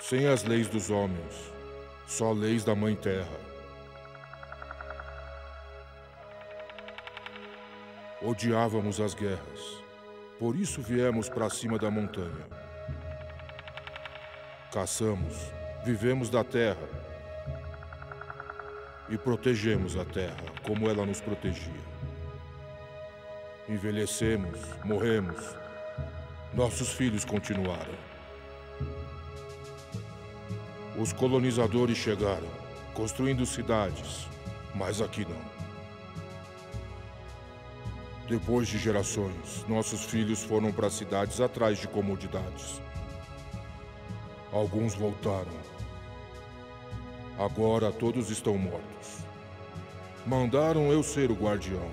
Sem as leis dos homens, só leis da Mãe Terra. Odiávamos as guerras. Por isso viemos para cima da montanha. Caçamos, vivemos da terra e protegemos a terra como ela nos protegia. Envelhecemos, morremos. Nossos filhos continuaram. Os colonizadores chegaram, construindo cidades, mas aqui não. Depois de gerações, nossos filhos foram para cidades atrás de comodidades. Alguns voltaram. Agora todos estão mortos. Mandaram eu ser o guardião.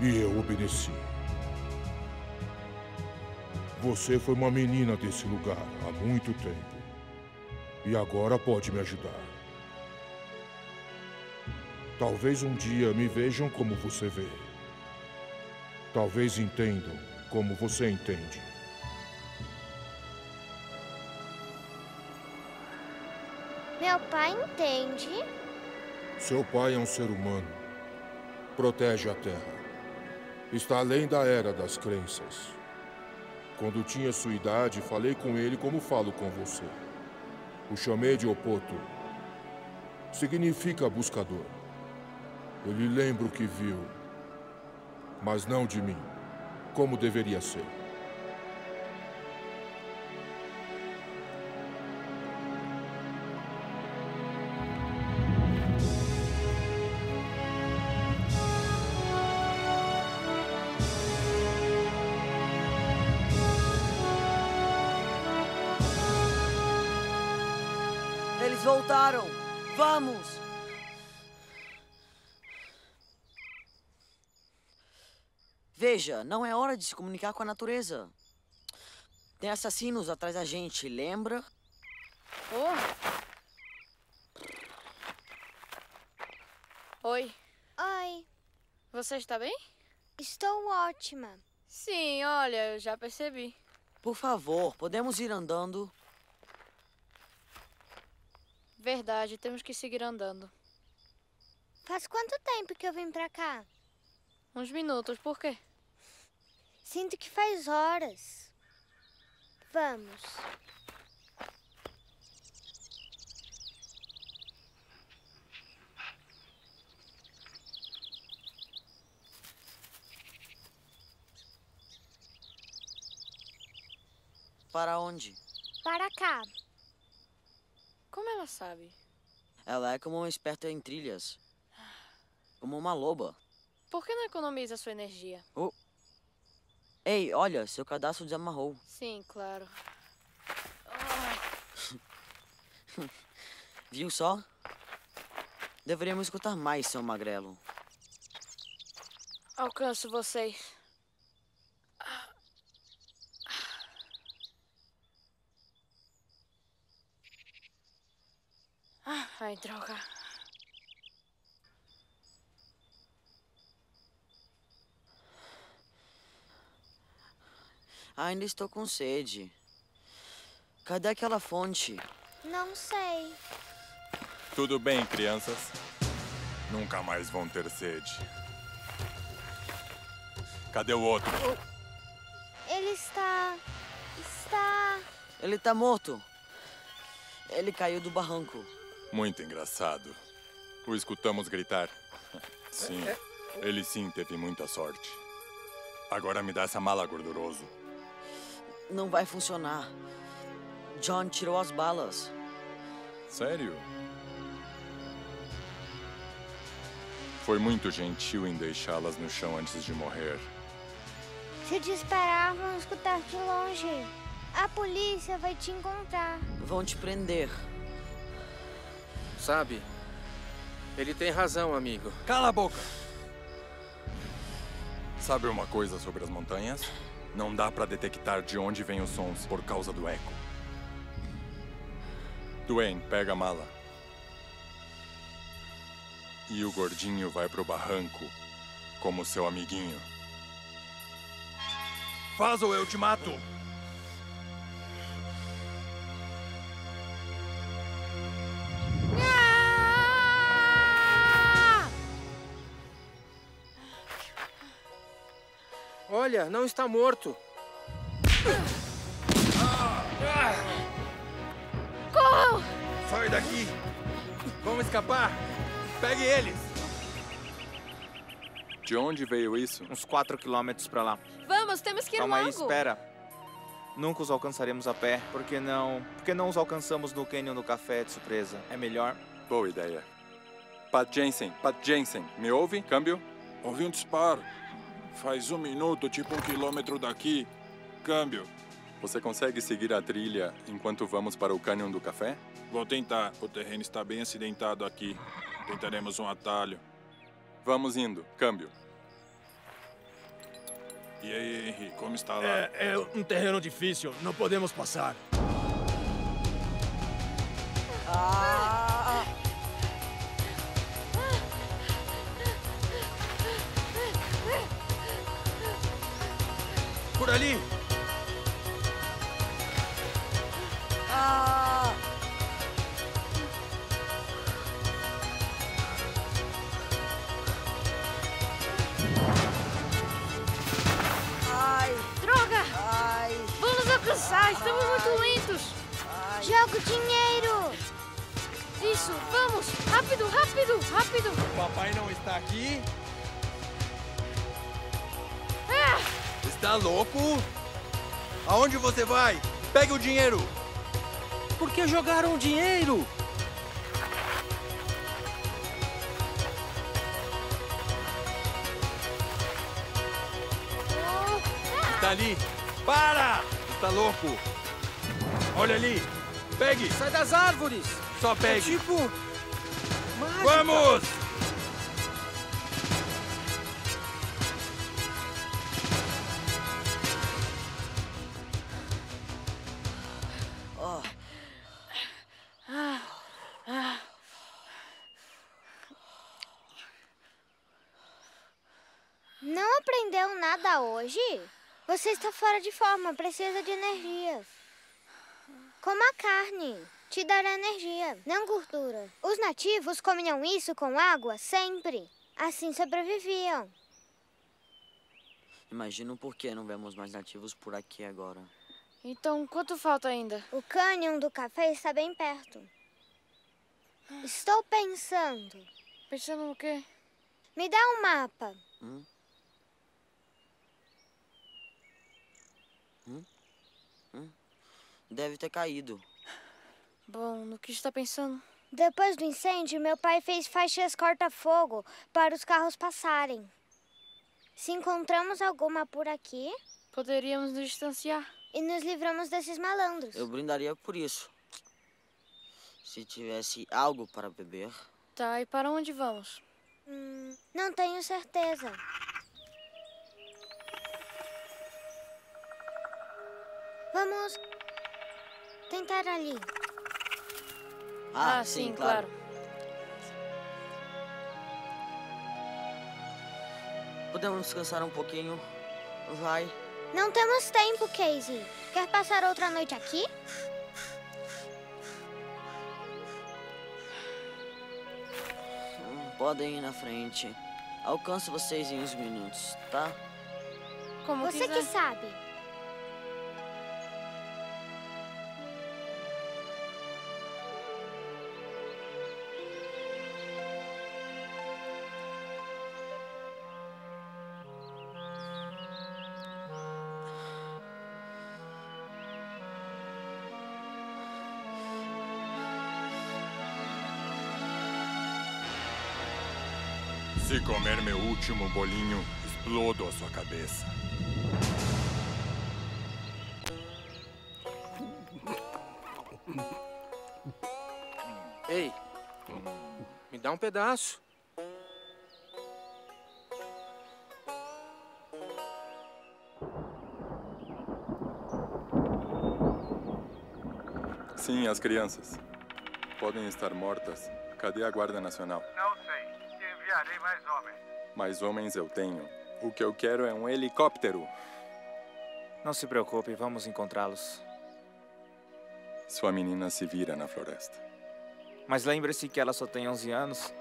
E eu obedeci. Você foi uma menina desse lugar há muito tempo. E agora pode me ajudar. Talvez um dia me vejam como você vê. Talvez entendam como você entende. Meu pai entende. Seu pai é um ser humano. Protege a Terra. Está além da era das crenças. Quando tinha sua idade, falei com ele como falo com você. O chamei de Opoto. Significa buscador. Ele lembra o que viu, mas não de mim, como deveria ser. Veja, não é hora de se comunicar com a natureza. Tem assassinos atrás da gente, lembra? Oi. Oi. Você está bem? Estou ótima. Sim, olha, eu já percebi. Por favor, podemos ir andando? Verdade, temos que seguir andando. Faz quanto tempo que eu vim pra cá? Uns minutos, por quê? Sinto que faz horas. Vamos. Para onde? Para cá. Como ela sabe? Ela é como uma esperta em trilhas. Como uma loba. Por que não economiza sua energia? Oh. Ei, olha, seu cadastro desamarrou. Sim, claro. Viu só? Deveríamos escutar mais, seu magrelo. Alcanço vocês. Ah, Ai, droga. Ainda estou com sede. Cadê aquela fonte? Não sei. Tudo bem, crianças? Nunca mais vão ter sede. Cadê o outro? Ele está. está. Ele tá morto. Ele caiu do barranco. Muito engraçado. O escutamos gritar. Sim, ele sim teve muita sorte. Agora me dá essa mala, gorduroso. Não vai funcionar. John tirou as balas. Sério? Foi muito gentil em deixá-las no chão antes de morrer. Se disparar, vão escutar de longe. A polícia vai te encontrar. Vão te prender. Sabe? Ele tem razão, amigo. Cala a boca! Sabe uma coisa sobre as montanhas? Não dá pra detectar de onde vêm os sons por causa do eco. Dwayne, pega a mala. E o gordinho vai pro barranco como seu amiguinho. Faz ou eu te mato! Olha, não está morto. Corram! Sai daqui! Vamos escapar! Pegue eles! De onde veio isso? Uns 4 quilômetros pra lá. Vamos, temos que ir Calma logo. aí, espera. Nunca os alcançaremos a pé. Por que não? Por que não os alcançamos no cânion do café de surpresa? É melhor? Boa ideia. Pat Jensen, Pat Jensen, me ouve? Câmbio? Ouvi um disparo. Faz um minuto, tipo um quilômetro daqui. Câmbio. Você consegue seguir a trilha enquanto vamos para o cânion do café? Vou tentar. O terreno está bem acidentado aqui. Tentaremos um atalho. Vamos indo. Câmbio. E aí, Henry, como está lá? É, é um terreno difícil, não podemos passar. Ah! Por ali! Ah! Ai! Droga! Ai! Vamos alcançar, estamos muito lentos. Joga o dinheiro! Isso, vamos! Rápido, rápido, rápido! O papai não está aqui? Está louco? Aonde você vai? Pegue o dinheiro! Por que jogaram o dinheiro? Está ali! Para! Está louco! Olha ali! Pegue! Sai das árvores! Só É pegue! tipo. mágica. Vamos! Nada hoje? Você está fora de forma, precisa de energia. Coma carne, te dará energia, não gordura. Os nativos comiam isso com água sempre. Assim sobreviviam. Imagino por que não vemos mais nativos por aqui agora. Então, quanto falta ainda? O cânion do café está bem perto. Estou pensando. Pensando no quê? Me dá um mapa. Hum? Deve ter caído. Bom, no que está pensando? Depois do incêndio, meu pai fez faixas corta-fogo para os carros passarem. Se encontramos alguma por aqui, Poderíamos nos distanciar. e nos livramos desses malandros. Eu brindaria por isso. Se tivesse algo para beber. Tá, e para onde vamos? Hum, não tenho certeza. Vamos tentar ali. Ah, sim, claro. Podemos descansar um pouquinho? Vai. Não temos tempo, Casey. Quer passar outra noite aqui? Podem ir na frente. Alcanço vocês em uns minutos, tá? Como Você que sabe. Último bolinho, explodo a sua cabeça. Ei, me dá um pedaço. Sim, as crianças. Podem estar mortas. Cadê a Guarda Nacional? Não sei. Enviarei mais homens. Mais homens eu tenho. O que eu quero é um helicóptero. Não se preocupe, vamos encontrá-los. Sua menina se vira na floresta. Mas lembre-se que ela só tem 11 anos.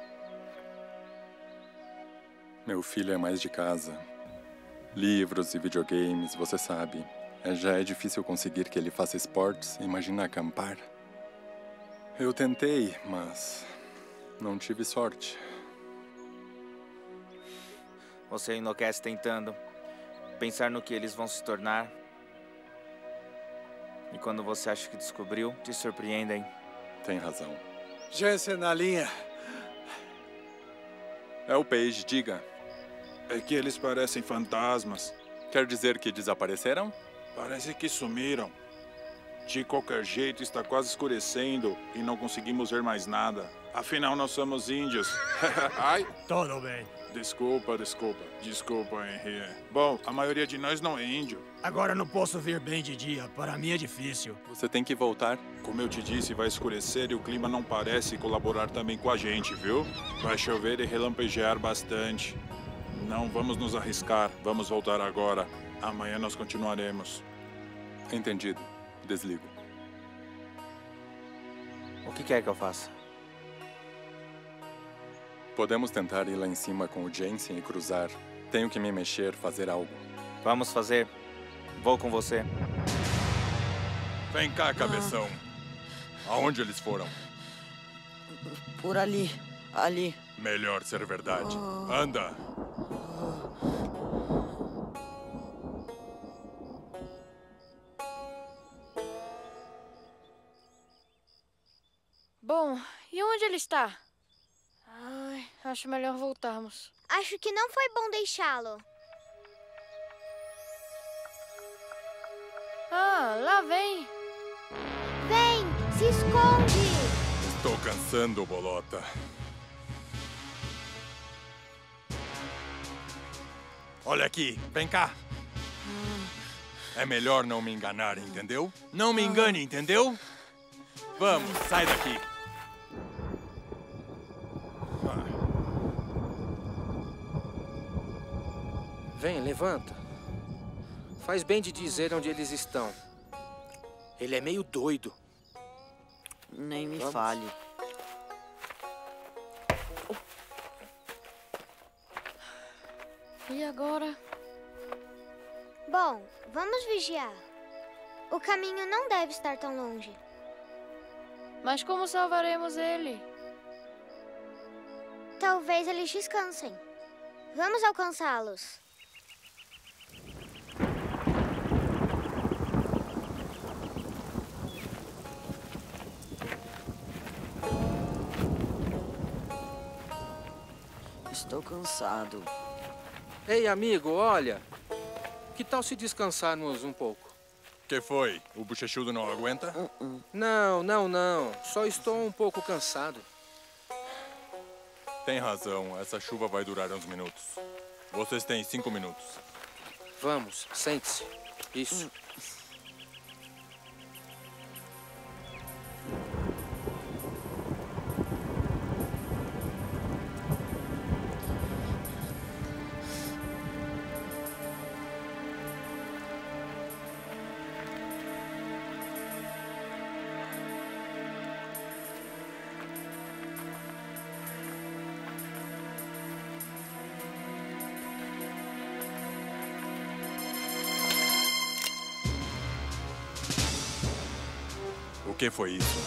Meu filho é mais de casa. Livros e videogames, você sabe. É, já é difícil conseguir que ele faça esportes. Imagina acampar. Eu tentei, mas não tive sorte. Você enlouquece tentando pensar no que eles vão se tornar. E quando você acha que descobriu, te surpreendem. Tem razão. Jensen na linha. É o Page, diga. É que eles parecem fantasmas. Quer dizer que desapareceram? Parece que sumiram. De qualquer jeito, está quase escurecendo e não conseguimos ver mais nada. Afinal, nós somos índios. Ai! Tudo bem. Desculpa, desculpa. Desculpa, Henry. Bom, a maioria de nós não é índio. Agora não posso ver bem de dia. Para mim é difícil. Você tem que voltar. Como eu te disse, vai escurecer e o clima não parece colaborar também com a gente, viu? Vai chover e relampejar bastante. Não vamos nos arriscar. Vamos voltar agora. Amanhã nós continuaremos. Entendido. Desligo. O que quer que eu faça? Podemos tentar ir lá em cima com o Jensen e cruzar. Tenho que me mexer, fazer algo. Vamos fazer. Vou com você. Vem cá, cabeção. Aonde eles foram? Por ali. Ali. Melhor ser verdade. Anda. Bom, e onde ele está? Ai, acho melhor voltarmos. Acho que não foi bom deixá-lo. Ah, lá vem. Vem, se esconde. Estou cansando, bolota. Olha aqui, vem cá. É melhor não me enganar, entendeu? Não me engane, entendeu? Vamos, sai daqui. Vem, levanta. Faz bem de dizer onde eles estão. Ele é meio doido. Nem me Vamos. fale. E agora? Bom, vamos vigiar. O caminho não deve estar tão longe. Mas como salvaremos ele? Talvez eles descansem. Vamos alcançá-los. Estou cansado. Ei, amigo, olha. Que tal se descansarmos um pouco? Que foi? O bochechudo não aguenta? Não, não, não. Só estou um pouco cansado. Tem razão, essa chuva vai durar uns minutos. Vocês têm cinco minutos. Vamos, sente-se. Isso. O que foi isso?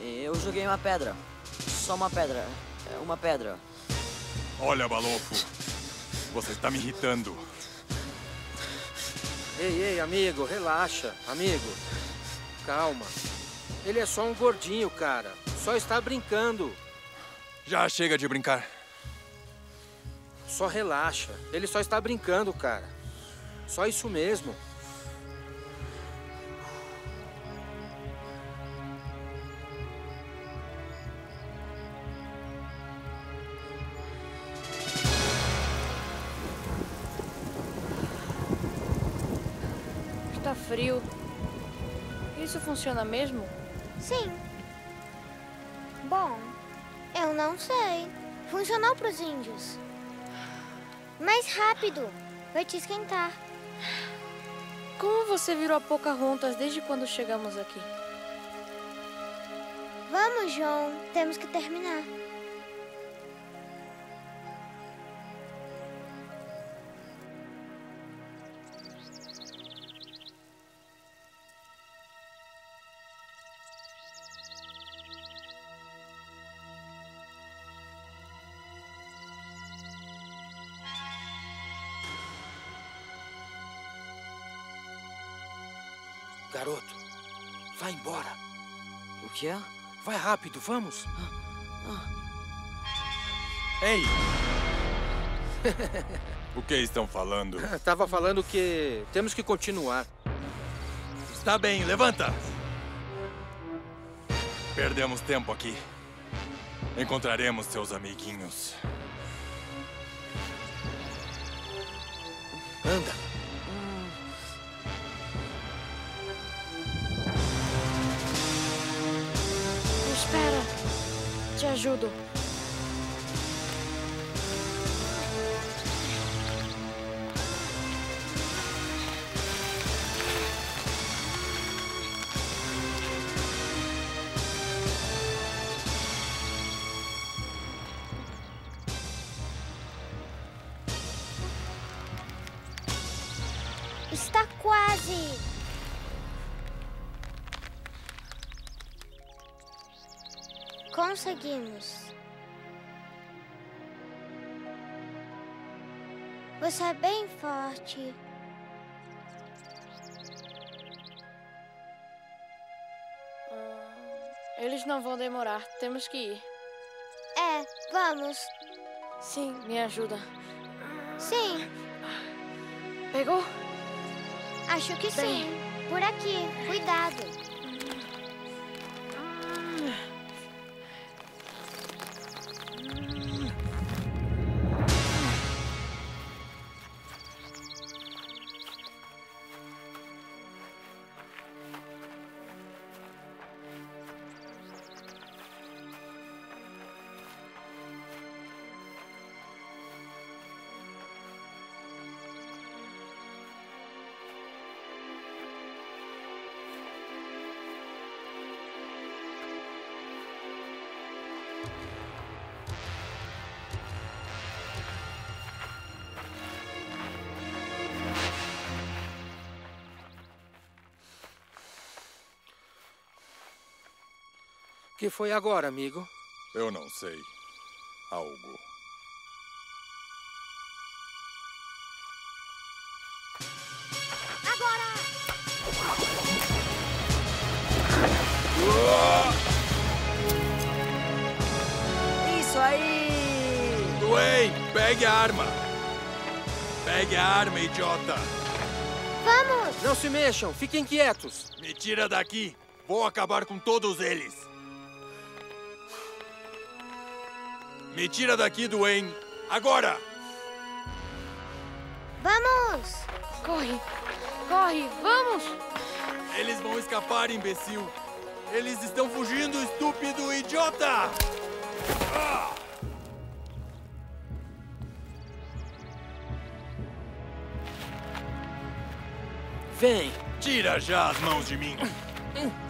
Eu joguei uma pedra. Só uma pedra. É uma pedra. Olha, Balofo. Você está me irritando. Ei, ei, amigo, relaxa. Amigo, calma. Ele é só um gordinho, cara. Só está brincando. Já chega de brincar. Só relaxa. Ele só está brincando, cara. Só isso mesmo. Funciona mesmo? Sim. Bom, eu não sei. Funcionou para os índios. Mais rápido. Vai te esquentar. Como você virou a Pocahontas desde quando chegamos aqui? Vamos, João. Temos que terminar. Embora. O que é? Vai rápido, vamos. Ei! o que estão falando? Tava falando que temos que continuar. Está bem, levanta! Perdemos tempo aqui. Encontraremos seus amiguinhos. Anda. Te ajudo. Conseguimos. Você é bem forte. Eles não vão demorar. Temos que ir. É, vamos. Sim, me ajuda. Sim, Pegou? acho que sim. Por aqui, cuidado. Que foi agora, amigo? Eu não sei. Algo. Isso aí! Dwayne, pegue a arma! Pegue a arma, idiota! Vamos! Não se mexam, fiquem quietos. Me tira daqui! Vou acabar com todos eles! Me tira daqui, Dwayne! Agora! Vamos! Corre! Corre! Vamos! Eles vão escapar, imbecil! Eles estão fugindo, estúpido idiota! Ah! Vem! Tira já as mãos de mim!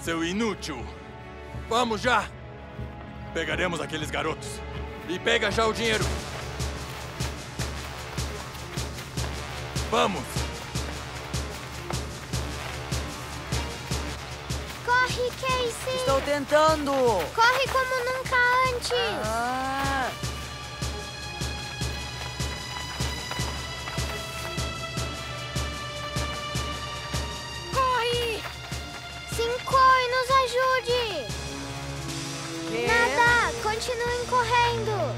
Seu inútil! Vamos já! Pegaremos aqueles garotos! E pega já o dinheiro! Vamos! Corre, Casey! Estou tentando! Corre como nunca antes! Ah. Corre! Sincoi, nos ajude! Nada! Continuem correndo!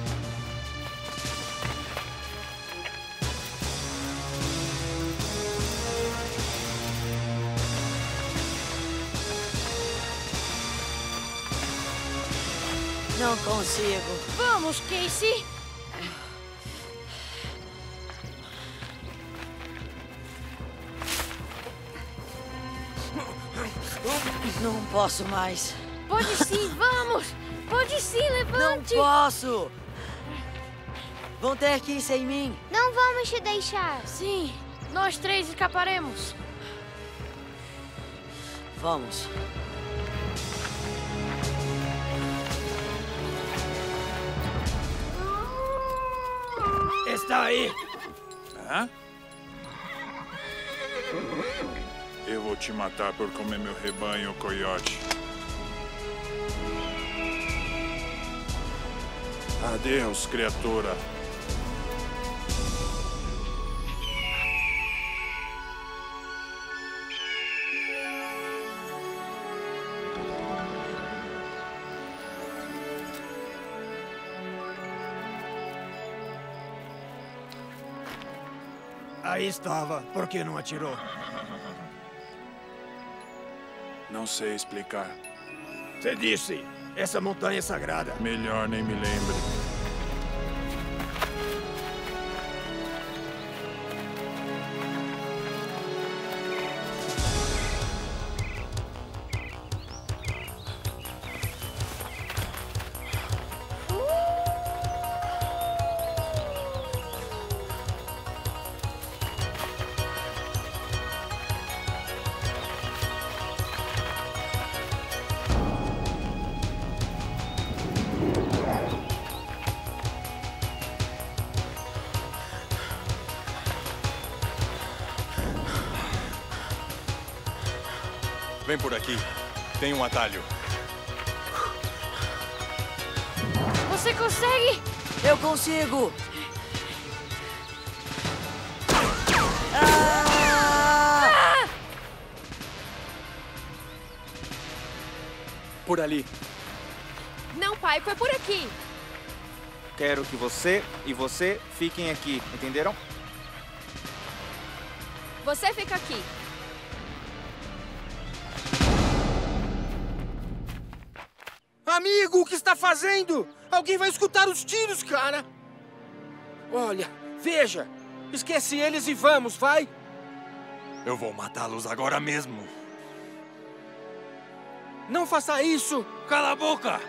Não consigo. Vamos, Casey! Não posso mais. Pode sim, vamos! Pode sim, Não levante! posso! Vão ter que ir sem mim. Não vamos te deixar! Sim, nós três escaparemos. Vamos. Está aí! Hã? Eu vou te matar por comer meu rebanho, coiote. Adeus, criatura. Aí estava. Por que não atirou? Não sei explicar. Você disse, essa montanha é sagrada. Melhor nem me lembre. Atalho. Você consegue? Eu consigo! Ah! Por ali. Não, pai, foi por aqui. Quero que você e você fiquem aqui, entenderam? Você fica aqui. Amigo, o que está fazendo? Alguém vai escutar os tiros, cara! Olha, veja! Esquece eles e vamos, vai! Eu vou matá-los agora mesmo. Não faça isso! Cala a boca!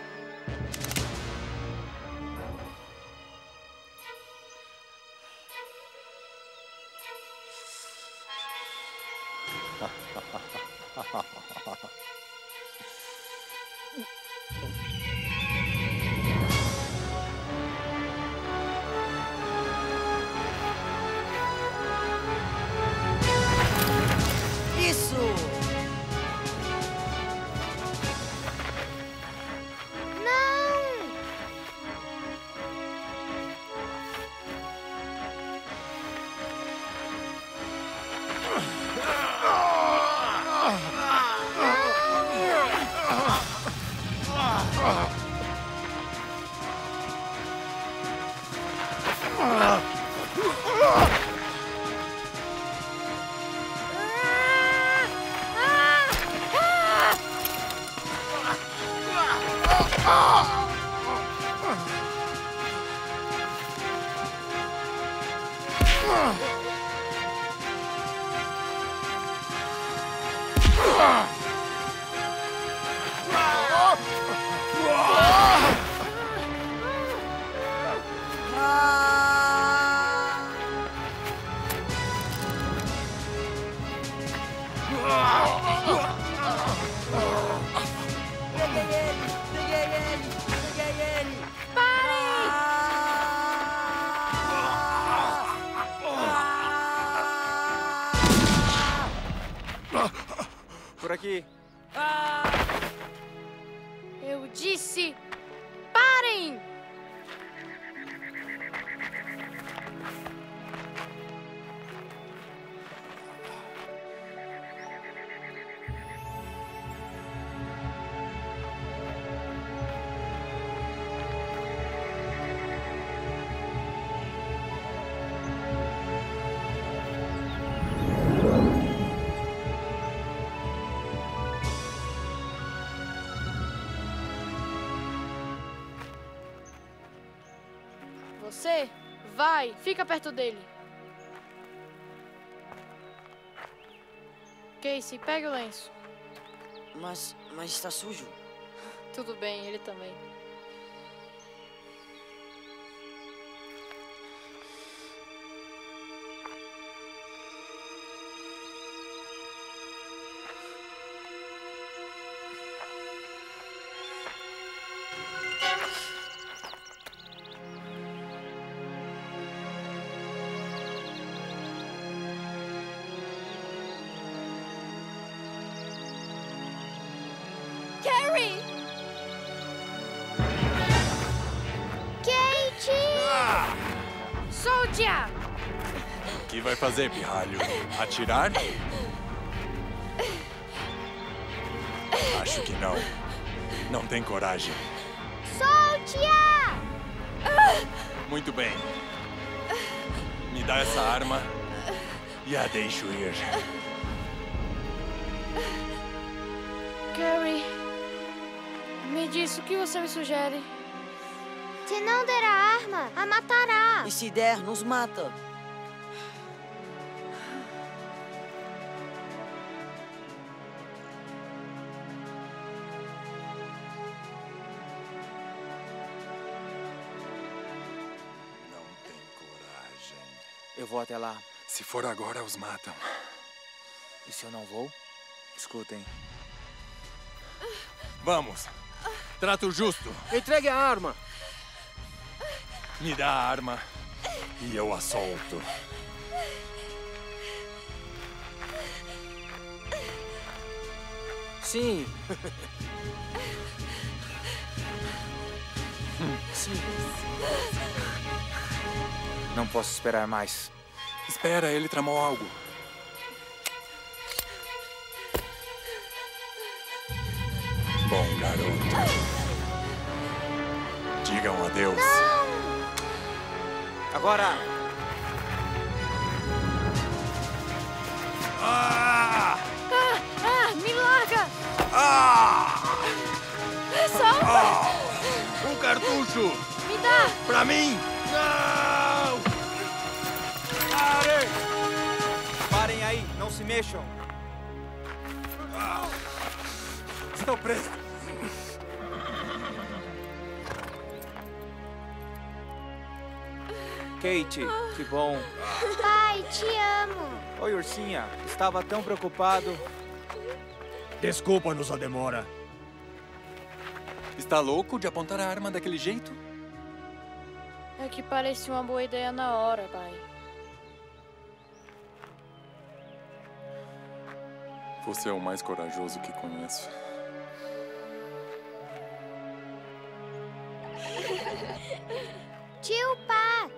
Vai, fica perto dele. Casey, pega o lenço. Mas, mas está sujo. Tudo bem, ele também. Vai fazer, pirralho? Atirar? Acho que não. Não tem coragem. Solte-a! Muito bem. Me dá essa arma e a deixo ir. Carrie, me diz o que você me sugere. Se não der a arma, a matará. E se der, nos mata. Vou até lá. Se for agora, os matam. E se eu não vou? Escutem. Vamos. Trato justo. Entregue a arma. Me dá a arma e eu a solto. Sim. Sim. Não posso esperar mais. Espera, ele tramou algo. Bom garoto. Diga um adeus. Agora! Ah! Ah, ah, me larga! Ah! Salva! Ah! Um cartucho! Me dá! Pra mim! Não! Parem! Parem aí, não se mexam. Estou preso. Kate, que bom. Pai, te amo. Oi, ursinha. Estava tão preocupado. Desculpa-nos a demora. Está louco de apontar a arma daquele jeito? É que parecia uma boa ideia na hora, pai. Você é o mais corajoso que conheço. Tio Pat.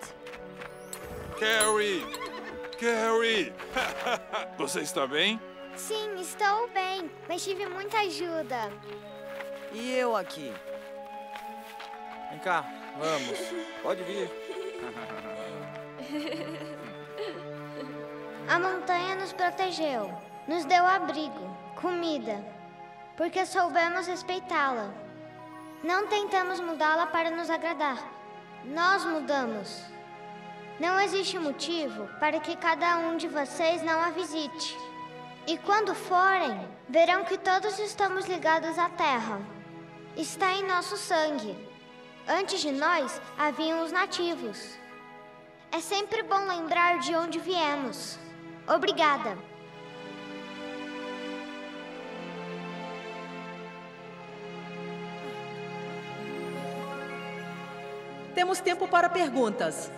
Carrie! Carrie! Você está bem? Sim, estou bem, mas tive muita ajuda. E eu aqui? Vem cá, vamos. Pode vir. A montanha nos protegeu, nos deu abrigo, comida, porque soubemos respeitá-la. Não tentamos mudá-la para nos agradar. Nós mudamos. Não existe motivo para que cada um de vocês não a visite. E quando forem, verão que todos estamos ligados à terra. Está em nosso sangue. Antes de nós haviam os nativos. É sempre bom lembrar de onde viemos. Obrigada. Temos tempo para perguntas.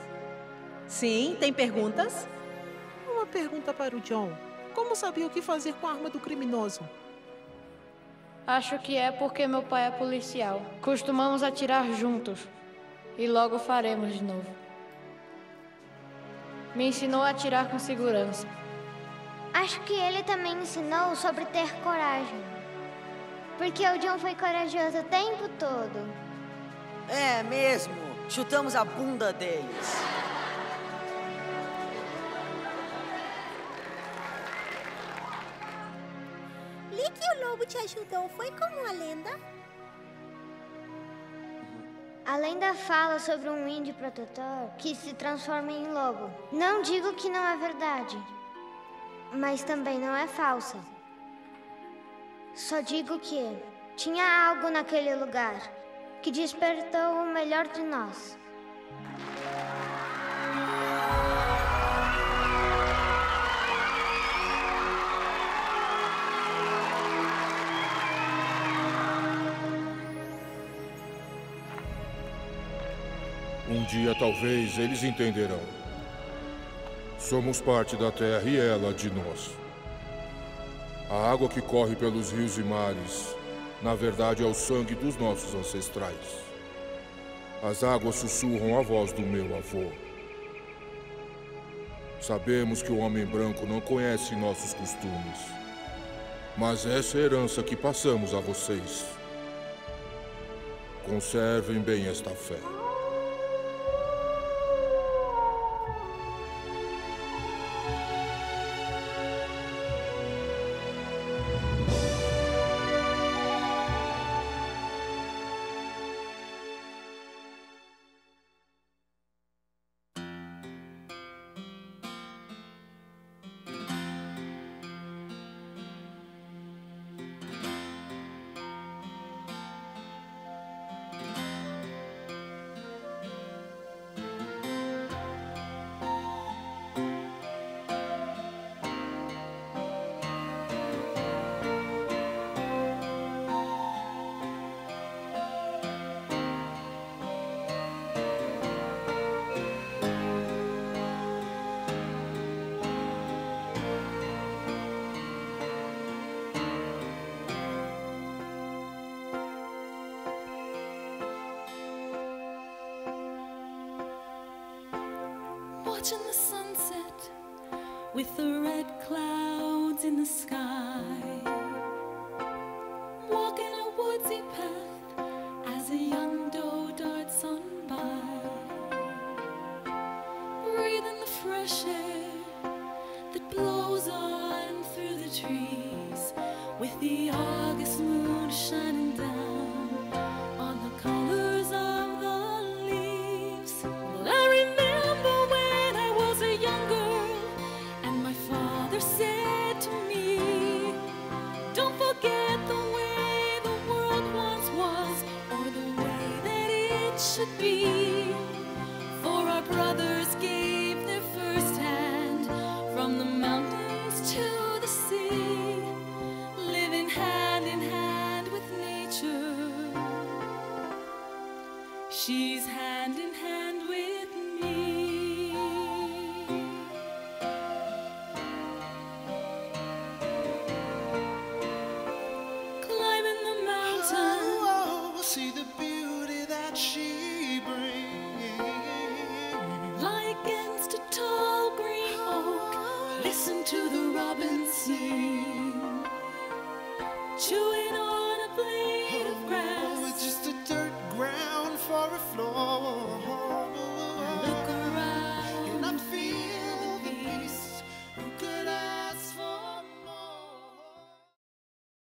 Sim, tem perguntas? Uma pergunta para o John. Como sabia o que fazer com a arma do criminoso? Acho que é porque meu pai é policial. Costumamos atirar juntos. E logo faremos de novo. Me ensinou a atirar com segurança. Acho que ele também ensinou sobre ter coragem. Porque o John foi corajoso o tempo todo. É mesmo. Chutamos a bunda deles. Li que o lobo te ajudou. Foi como a lenda? A lenda fala sobre um índio protetor que se transforma em lobo. Não digo que não é verdade, mas também não é falsa. Só digo que tinha algo naquele lugar que despertou o melhor de nós. Um dia talvez eles entenderão. Somos parte da terra e ela de nós. A água que corre pelos rios e mares, na verdade, é o sangue dos nossos ancestrais. As águas sussurram a voz do meu avô. Sabemos que o homem branco não conhece nossos costumes, mas essa é a herança que passamos a vocês. Conservem bem esta fé.